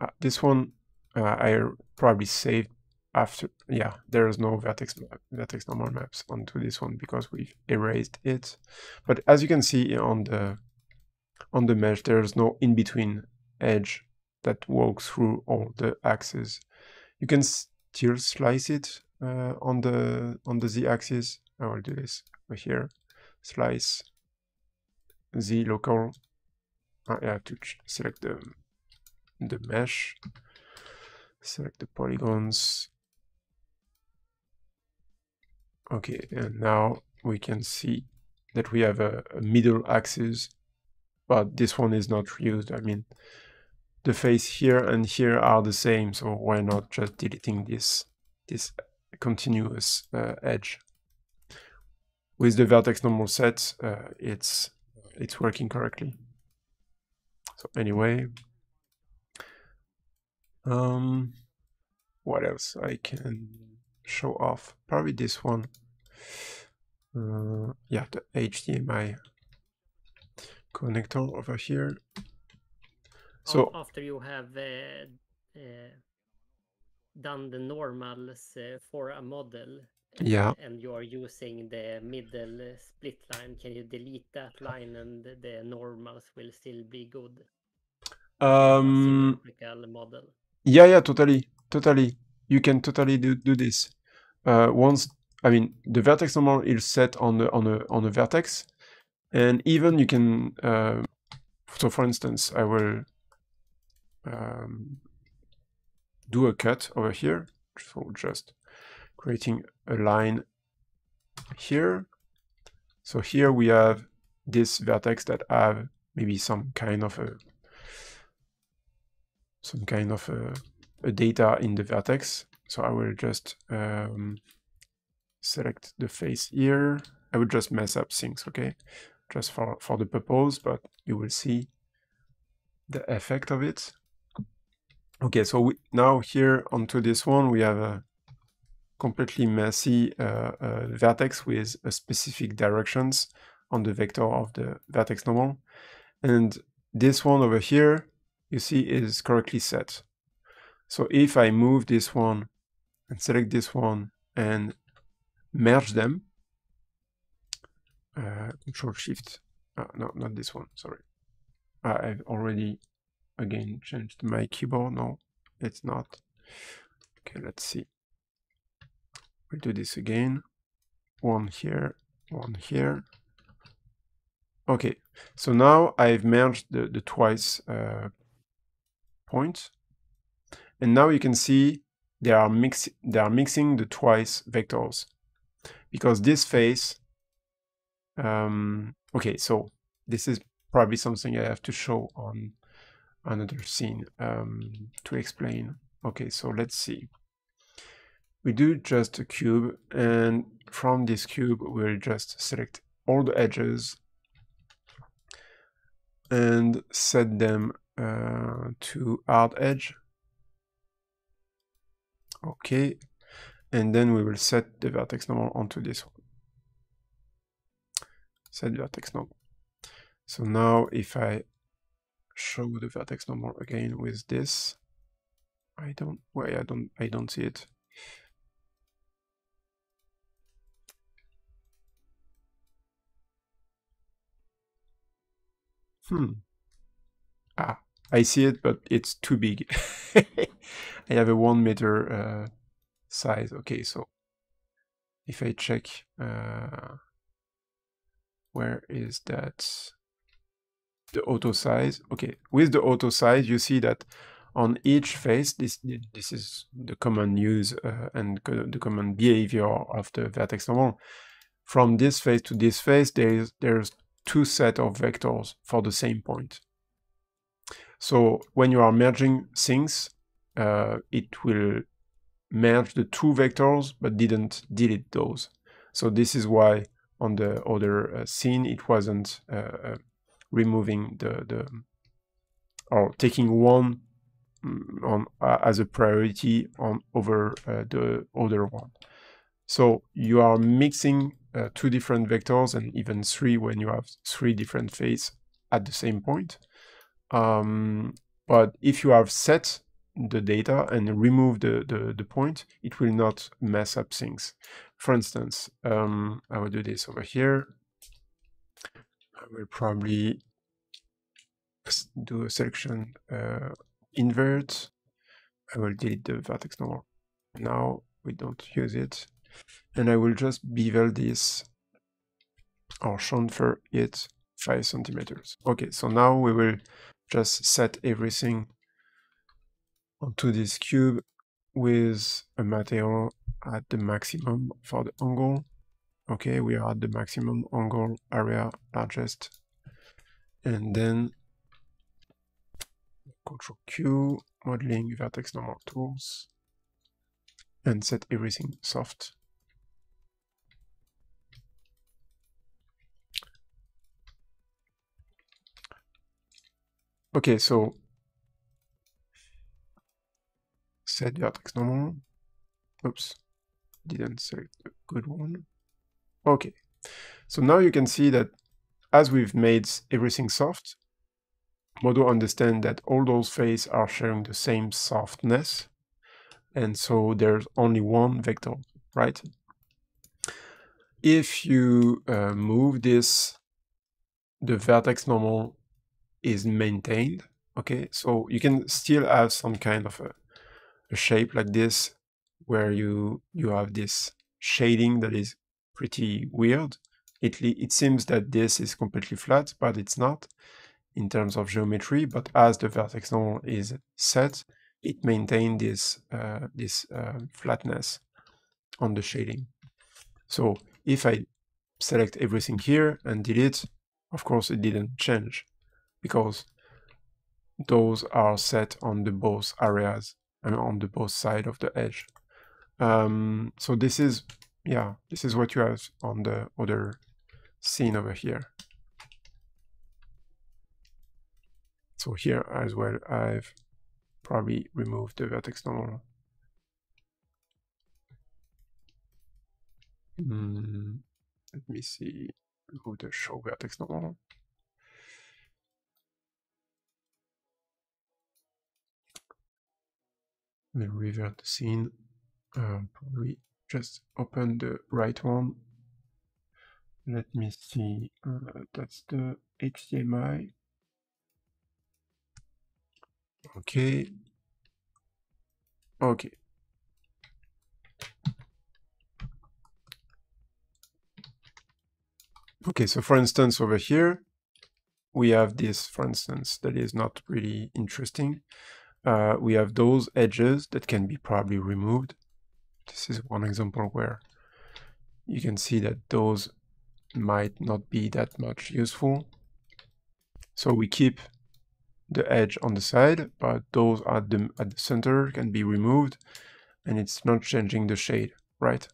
Uh, this one uh, I probably saved after. Yeah, there is no vertex vertex normal maps onto this one because we've erased it. But as you can see on the on the mesh, there's no in between edge that walks through all the axes. You can still slice it uh, on the on the z-axis. I will do this over here slice the local. I have to select the the mesh, select the polygons. Okay, and now we can see that we have a, a middle axis, but this one is not used. I mean, the face here and here are the same, so why not just deleting this this continuous uh, edge? With the vertex normal set, uh, it's it's working correctly. So anyway, um, what else I can show off? Probably this one. uh, yeah, the HDMI connector over here. So after you have uh, uh, done the normals uh, for a model, yeah, and you are using the middle split line, can you delete that line and the normals will still be good? um, model. yeah, yeah, totally, totally. You can totally do do this. Uh, once, I mean, the vertex normal is set on the on a on a vertex, and even you can. Uh, so, for instance, I will um, do a cut over here. So just creating a line here. So here we have this vertex that have maybe some kind of a some kind of a, a data in the vertex. So I will just um, select the face here. I will just mess up things, okay? Just for, for the purpose, but you will see the effect of it. Okay, so we, now here onto this one, we have a completely messy uh, uh, vertex with a specific directions on the vector of the vertex normal. And this one over here, you see is correctly set. So if I move this one and select this one and merge them, uh, Control Shift, uh, no, not this one, sorry. Uh, I've already again changed my keyboard. No, it's not. Okay, let's see. We'll do this again. One here, one here. Okay, so now I've merged the, the twice uh, points. And now you can see they are, mix they are mixing the twice vectors. Because this face, um, okay, so this is probably something I have to show on another scene um, to explain. Okay, so let's see. We do just a cube, and from this cube, we'll just select all the edges and set them uh, to hard edge. Okay, and then we will set the vertex normal onto this one. Set vertex normal. So now if I show the vertex normal again with this. I don't wait, I don't I don't see it. Hmm. Ah, I see it, but it's too big. (laughs) I have a one meter uh, size. Okay, so if I check, uh, where is that? the auto size. Okay, with the auto size, you see that on each face, this this is the common use uh, and the common behavior of the vertex normal. From this face to this face, there's there's two set of vectors for the same point. So when you are merging things, uh, it will merge the two vectors but didn't delete those. So this is why on the other uh, scene it wasn't uh, uh removing the the or taking one mm, on uh, as a priority on over uh, the other one. So you are mixing uh, two different vectors and even three when you have three different faces at the same point. Um, but if you have set the data and remove the, the, the point, it will not mess up things. For instance, um, I will do this over here. I will probably do a selection uh, invert. I will delete the vertex normal. Now we don't use it. And I will just bevel this or chamfer it 5 centimeters. Okay, so now we will just set everything onto this cube with a material at the maximum for the angle. Okay, we are at the maximum angle area largest. And then Control Q, modeling vertex normal tools, and set everything soft. Okay, so set vertex normal. Oops, didn't select a good one. Okay, So now you can see that as we've made everything soft, Modo understand that all those faces are sharing the same softness. And so there's only one vector, right? If you uh, move this, the vertex normal is maintained, okay? So you can still have some kind of a, a shape like this, where you, you have this shading that is pretty weird. It, it seems that this is completely flat, but it's not in terms of geometry, but as the vertex normal is set, it maintains this, uh, this uh, flatness on the shading. So if I select everything here and delete, of course it didn't change because those are set on the both areas and on the both side of the edge. Um, so this is, yeah, this is what you have on the other scene over here. So here as well, I've probably removed the vertex normal. Mm, let me see, remove the show vertex normal. We'll revert the scene. Uh, probably just open the right one. Let me see, uh, that's the HDMI. Okay. Okay. Okay, so for instance, over here, we have this, for instance, that is not really interesting. Uh, we have those edges that can be probably removed. This is one example where you can see that those might not be that much useful. So we keep the edge on the side, but those at the, at the center can be removed and it's not changing the shade, right?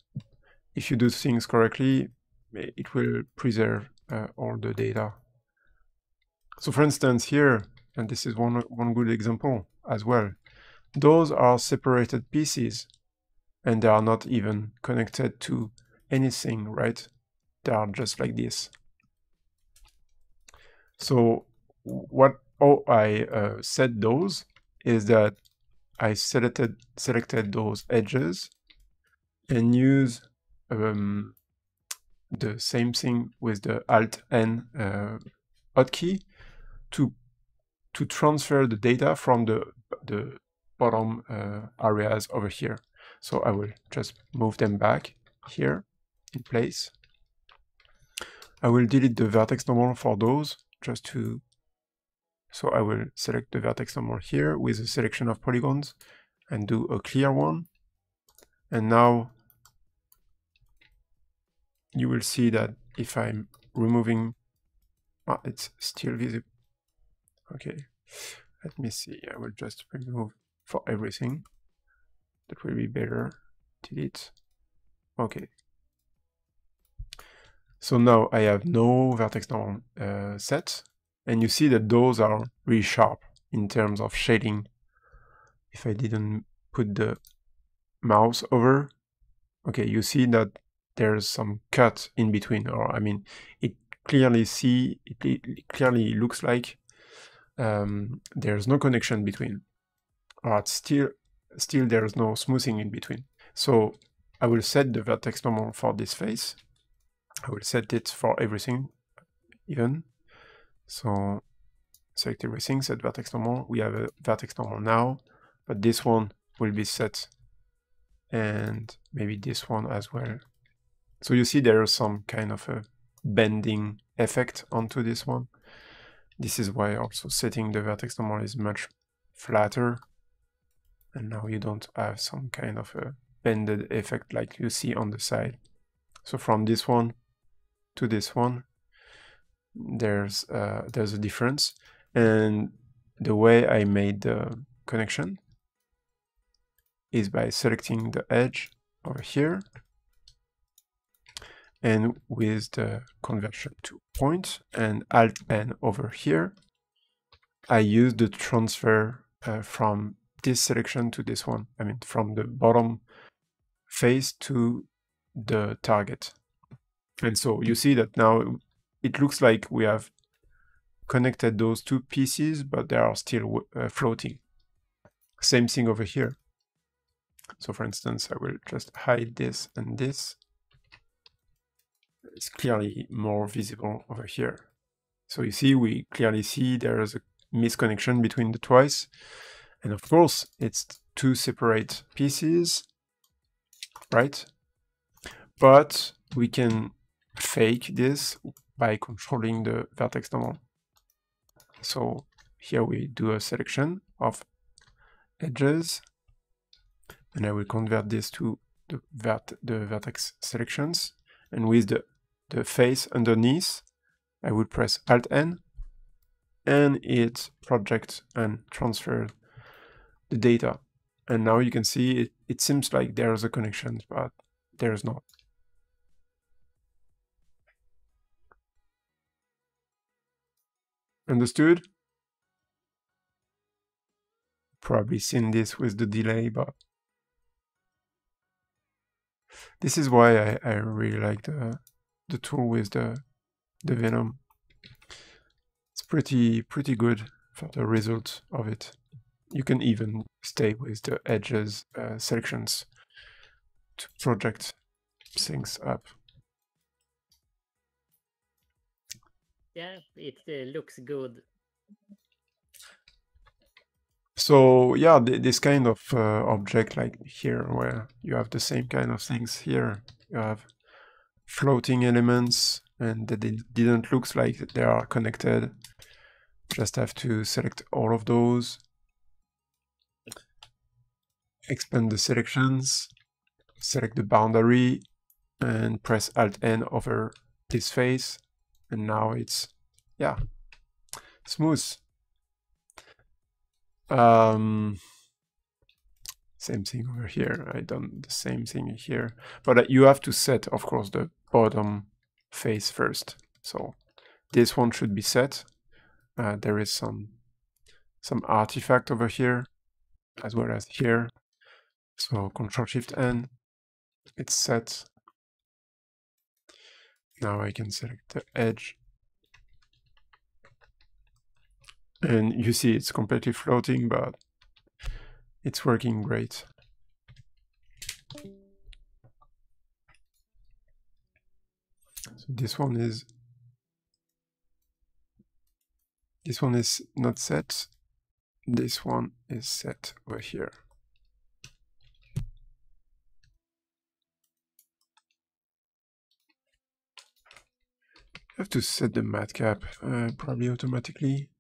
If you do things correctly, it will preserve uh, all the data. So for instance here, and this is one, one good example as well, those are separated pieces and they are not even connected to anything, right? They are just like this. So what oh, I uh, those is that I selected selected those edges and use um, the same thing with the Alt N uh, hotkey to to transfer the data from the the bottom uh, areas over here. So I will just move them back here in place. I will delete the vertex normal for those just to so I will select the vertex normal here with a selection of polygons and do a clear one. And now you will see that if I'm removing, ah, it's still visible. Okay, let me see. I will just remove for everything. That will be better. Delete. Okay. So now I have no vertex normal uh, set and you see that those are really sharp in terms of shading. If I didn't put the mouse over, okay, you see that there's some cut in between, or I mean, it clearly see, it, it clearly looks like um, there's no connection between, or still, still there's no smoothing in between. So I will set the vertex normal for this face. I will set it for everything, even. So select everything, set vertex normal. We have a vertex normal now, but this one will be set and maybe this one as well. So you see there is some kind of a bending effect onto this one. This is why also setting the vertex normal is much flatter. And now you don't have some kind of a bended effect like you see on the side. So from this one to this one, there's uh, there's a difference and the way I made the connection is by selecting the edge over here and with the conversion to point and alt n over here I use the transfer uh, from this selection to this one I mean from the bottom face to the target And so you see that now it looks like we have connected those two pieces, but they are still uh, floating. Same thing over here. So for instance, I will just hide this and this. It's clearly more visible over here. So you see, we clearly see there is a misconnection between the twice. And of course, it's two separate pieces, right? But we can fake this by controlling the vertex normal. So here we do a selection of edges, and I will convert this to the, vert the vertex selections. And with the, the face underneath, I will press Alt-N, and it projects and transfers the data. And now you can see it, it seems like there's a connection, but there's not. Understood? Probably seen this with the delay, but this is why I, I really like the the tool with the the VeNom. It's pretty pretty good for the result of it. You can even stay with the edges uh, selections to project things up. Yeah, it uh, looks good. So yeah, th this kind of uh, object like here, where you have the same kind of things here, you have floating elements, and that they didn't look like they are connected. Just have to select all of those, expand the selections, select the boundary, and press Alt N over this face, and now it's yeah smooth. Um same thing over here. I done the same thing here. But uh, you have to set of course the bottom face first. So this one should be set. Uh, there is some some artifact over here as well as here. So control shift n it's set. Now I can select the edge. And you see it's completely floating, but it's working great. So this one is this one is not set. This one is set over here. have to set the matcap uh, probably automatically.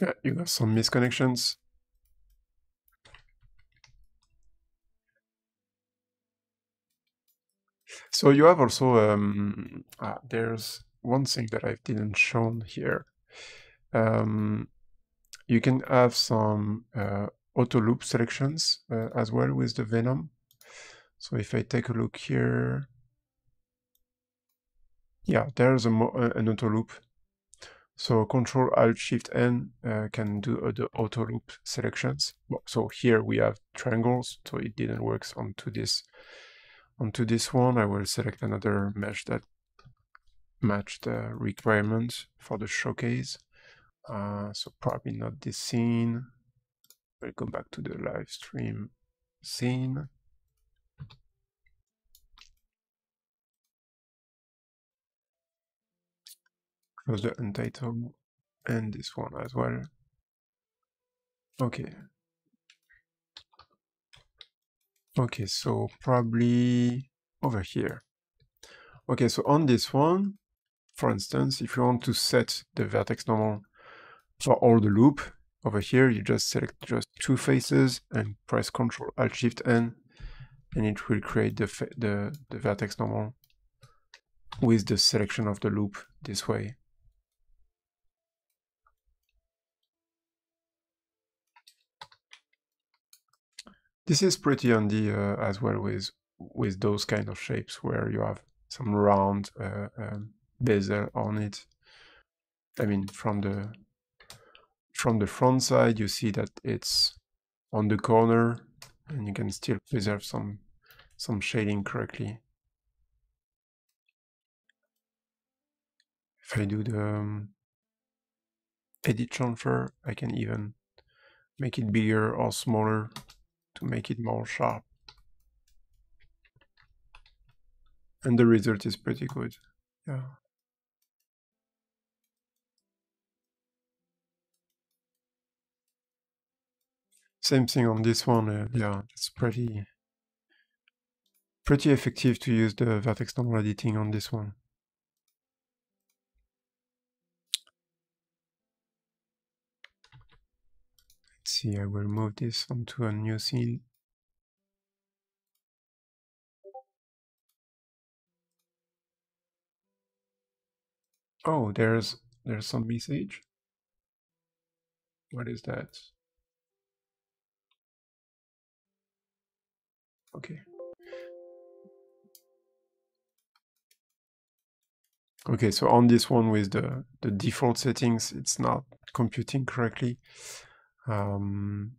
Yeah, you got some misconnections. So you have also, um, ah, there's one thing that I didn't shown here. Um, you can have some uh, auto loop selections uh, as well with the VeNom. So if I take a look here, yeah, there's a an auto loop so Control Alt Shift N uh, can do uh, the auto loop selections. So here we have triangles, so it didn't work onto this onto this one. I will select another mesh that match the requirement for the showcase. Uh, so probably not this scene. We'll go back to the live stream scene. Close the untitled and this one as well. Okay. Okay, so probably over here. Okay, so on this one, for instance, if you want to set the vertex normal for all the loop, over here you just select just two faces and press Ctrl Alt Shift N and it will create the, the, the vertex normal with the selection of the loop this way. This is pretty handy uh, as well with with those kind of shapes where you have some round uh, um, bezel on it. I mean, from the from the front side, you see that it's on the corner, and you can still preserve some some shading correctly. If I do the um, edit transfer, I can even make it bigger or smaller to make it more sharp. And the result is pretty good. Yeah. Same thing on this one. Uh, yeah, it's pretty pretty effective to use the vertex normal editing on this one. Let's see, I will move this onto a new scene. Oh, there's there's some message. What is that? Okay. Okay, so on this one with the, the default settings, it's not computing correctly. Um,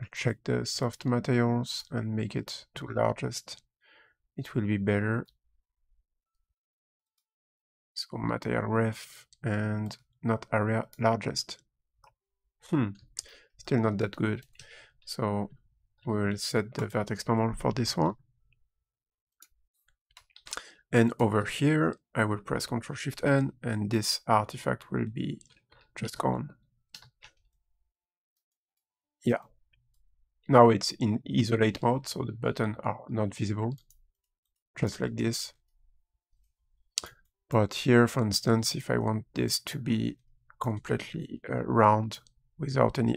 I'll check the soft materials and make it to largest. It will be better. So material ref and not area largest. Hmm, still not that good. So we'll set the vertex normal for this one. And over here, I will press Ctrl Shift N and this artifact will be just gone. Yeah. Now it's in isolate mode, so the buttons are not visible, just like this. But here, for instance, if I want this to be completely uh, round without any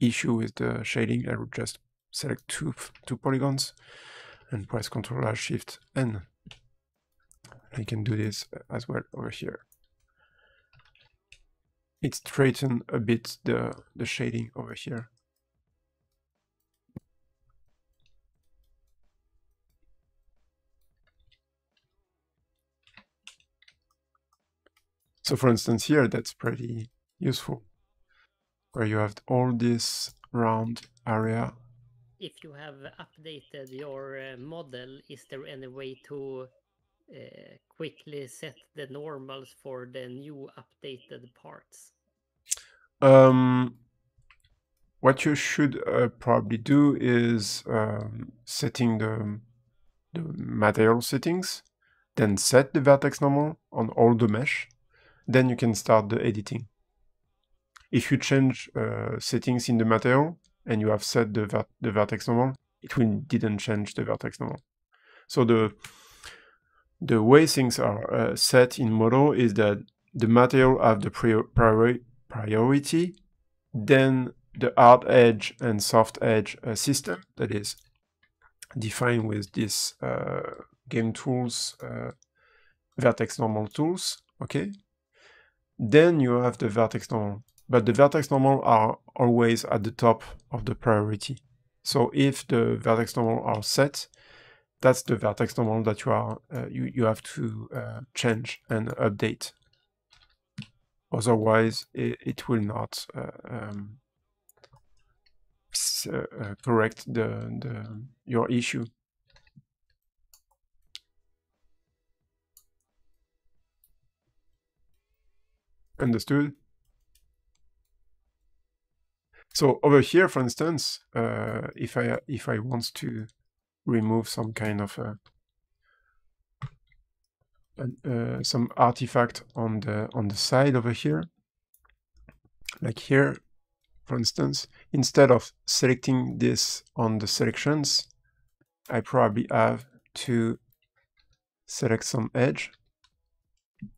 issue with the shading, I would just select two, two polygons and press Ctrl Shift N. I can do this as well over here. It straighten a bit the, the shading over here. So for instance here, that's pretty useful where you have all this round area. If you have updated your uh, model, is there any way to uh, quickly set the normals for the new updated parts? Um, what you should uh, probably do is um, setting the, the material settings, then set the vertex normal on all the mesh, then you can start the editing. If you change uh, settings in the material and you have set the, ver the vertex normal, it will didn't change the vertex normal. So the the way things are uh, set in Modo is that the material have the priori priority, then the hard edge and soft edge uh, system that is defined with this uh, game tools uh, vertex normal tools, okay? Then you have the vertex normal but the vertex normal are always at the top of the priority. So if the vertex normal are set, that's the vertex normal that you are uh, you, you have to uh, change and update. Otherwise, it, it will not uh, um, uh, uh, correct the, the your issue. Understood? So over here, for instance, uh, if I if I want to remove some kind of uh, uh, some artifact on the on the side over here, like here, for instance, instead of selecting this on the selections, I probably have to select some edge,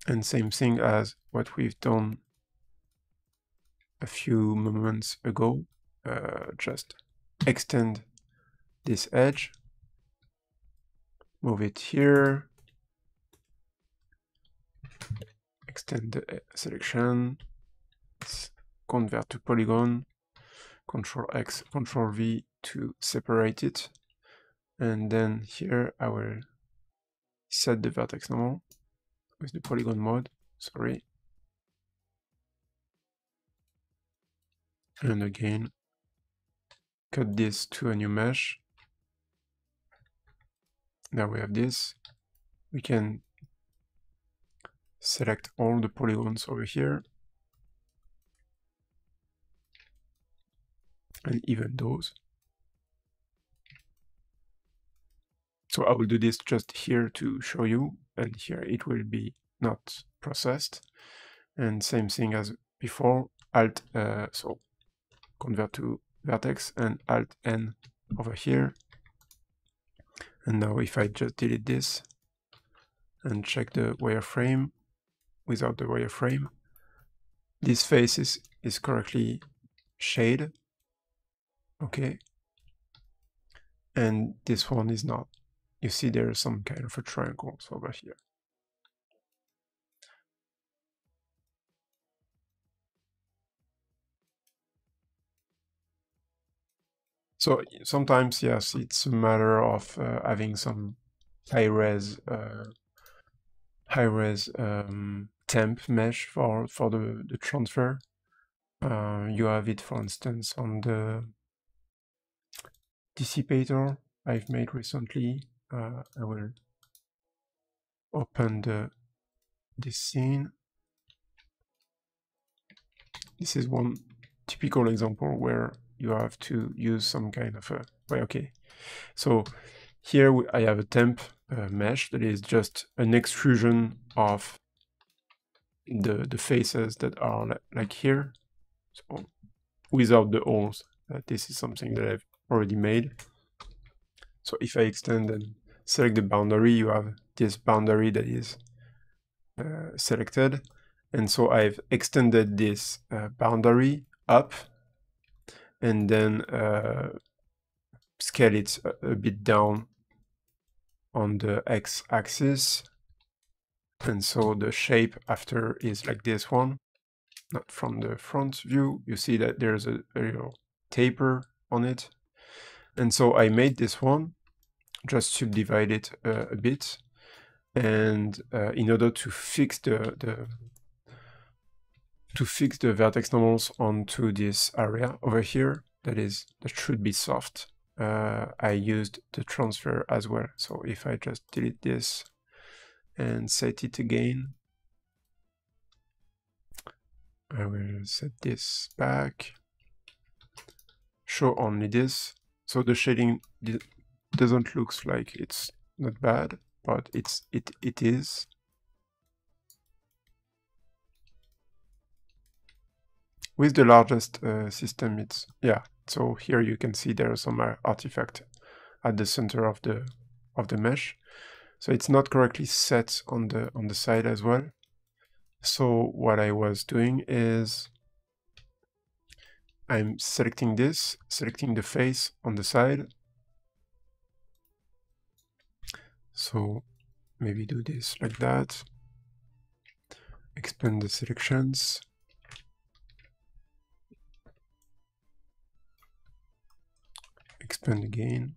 and same thing as what we've done a few moments ago. Uh, just extend this edge, move it here, extend the uh, selection, convert to polygon, Control X, Control V, to separate it. And then here I will set the vertex normal with the polygon mode, sorry. And again, cut this to a new mesh. Now we have this. We can select all the polygons over here. And even those. So I will do this just here to show you, and here it will be not processed. And same thing as before, Alt, uh, so convert to vertex and Alt N over here. And now if I just delete this and check the wireframe without the wireframe, this face is, is correctly shaded. Okay. And this one is not you see there's some kind of a triangle over here. So sometimes, yes, it's a matter of uh, having some high-res, uh, high-res um, temp mesh for for the the transfer. Uh, you have it, for instance, on the dissipator I've made recently uh, I will open the this scene. This is one typical example where you have to use some kind of a well, okay. So here I have a temp uh, mesh that is just an extrusion of the the faces that are like here, so without the holes. Uh, this is something that I've already made. So if I extend and select the boundary, you have this boundary that is uh, selected. And so I've extended this uh, boundary up and then uh, scale it a, bit down on the x-axis. And so the shape after is like this one, not from the front view. You see that there's a, a little taper on it. And so I made this one just subdivide it uh, a bit. And uh, in order to fix the, the to fix the vertex normals onto this area over here, that is that should be soft. Uh, I used the transfer as well. So if I just delete this and set it again, I will set this back, show only this. So the shading doesn't look like it's not bad, but it's it it is. With the largest uh, system, it's yeah. So here you can see there are some uh, artifact at the center of the of the mesh. So it's not correctly set on the on the side as well. So what I was doing is I'm selecting this, selecting the face on the side, So maybe do this like that. Expand the selections. Expand again.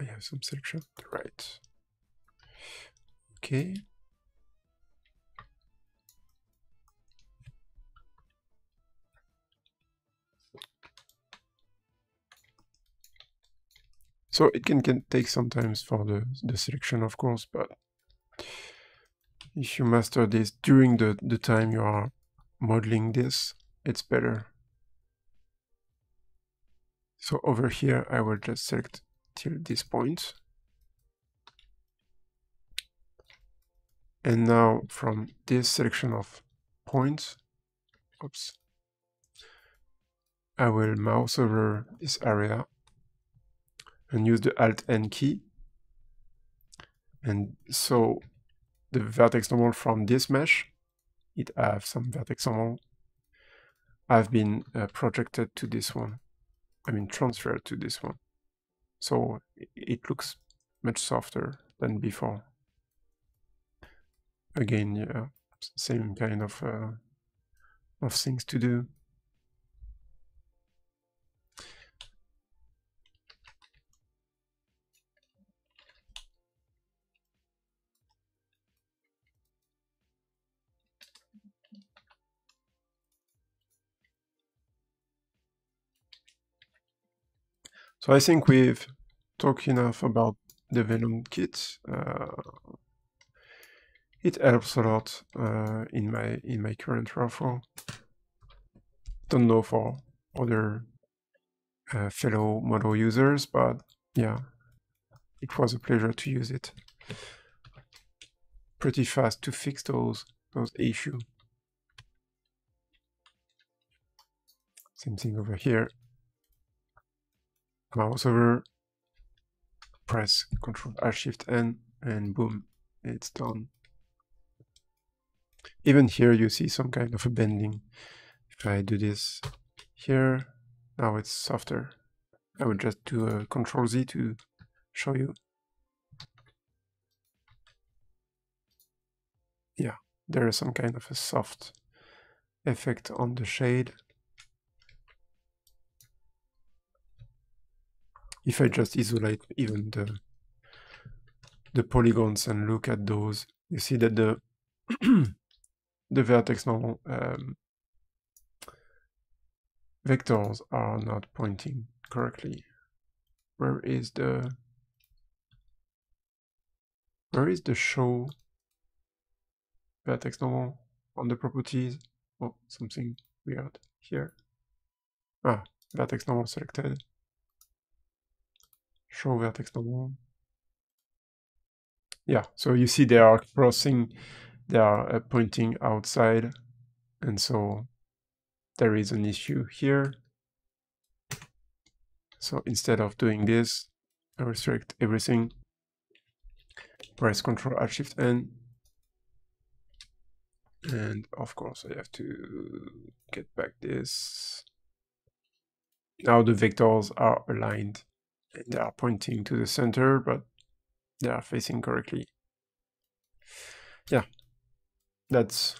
I have some selection, right. Okay. So it can, can take some time for the, the selection, of course, but if you master this during the, the time you are modeling this, it's better. So over here, I will just select till this point. And now from this selection of points, oops, I will mouse over this area and use the Alt N key. And so the vertex normal from this mesh, it have some vertex normal, have been uh, projected to this one. I mean transferred to this one. So it looks much softer than before. Again, yeah, same kind of uh, of things to do. So I think we've talked enough about the VeNom kit. Uh, it helps a lot uh, in my in my current raffle. Don't know for other uh, fellow Modo users, but yeah, it was a pleasure to use it. Pretty fast to fix those those issues. Same thing over here. Mouse over, press Control Alt Shift N, and boom, it's done. Even here you see some kind of a bending. If I do this here, now it's softer. I will just do a Control Z to show you. Yeah, there is some kind of a soft effect on the shade. If I just isolate even the the polygons and look at those, you see that the (clears throat) the vertex normal um, vectors are not pointing correctly. Where is the where is the show vertex normal on the properties? Oh, something weird here. Ah, vertex normal selected. Show vertex normal. Yeah, so you see they are crossing they are uh, pointing outside and so there is an issue here. So instead of doing this I restrict everything. Press Ctrl Alt Shift N. And of course I have to get back this. Now the vectors are aligned they are pointing to the center but they are facing correctly yeah that's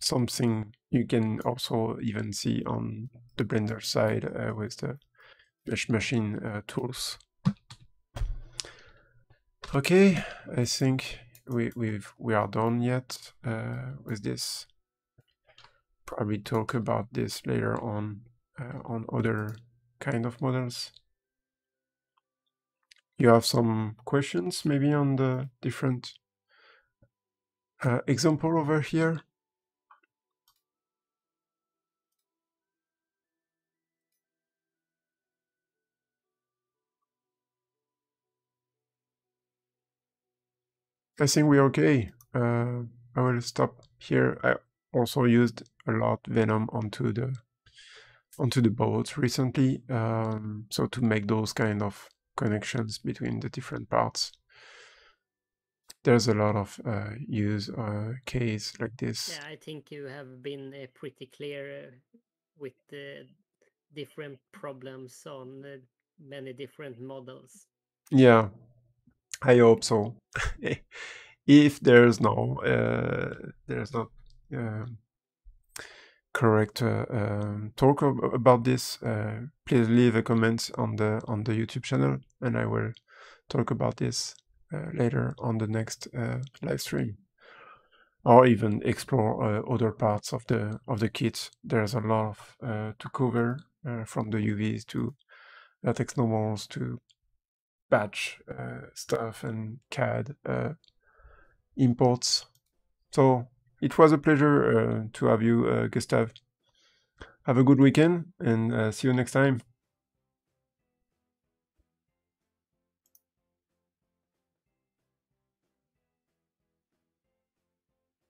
something you can also even see on the Blender side uh, with the Mesh Machine uh, tools. Okay, I think we we've we are done yet uh, with this. Probably talk about this later on uh, on other kind of models. You have some questions maybe on the different uh, example over here. I think we're okay. Uh, I will stop here. I also used a lot VeNom onto the onto the boats recently, um, so to make those kind of connections between the different parts there's a lot of uh, use uh, case like this. Yeah, I think you have been uh, pretty clear uh, with the different problems on many different models. Yeah, I hope so. (laughs) if there's no, uh, there's not correct um, talk about this, please leave a comment on the on the YouTube channel, and I will talk about this uh, later on the next uh, live stream or even explore uh, other parts of the of the kit. There's a lot of, to cover from the UVs to vertex normals to batch stuff and CAD imports. So it was a pleasure uh, to have you, uh, Gustav. Have a good weekend and uh, see you next time.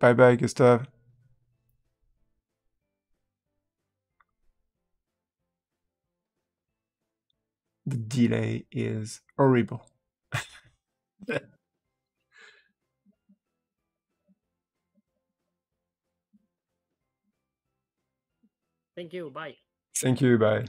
Bye bye, Gustav. The delay is horrible. (laughs) Thank you. Bye. Thank you. Bye.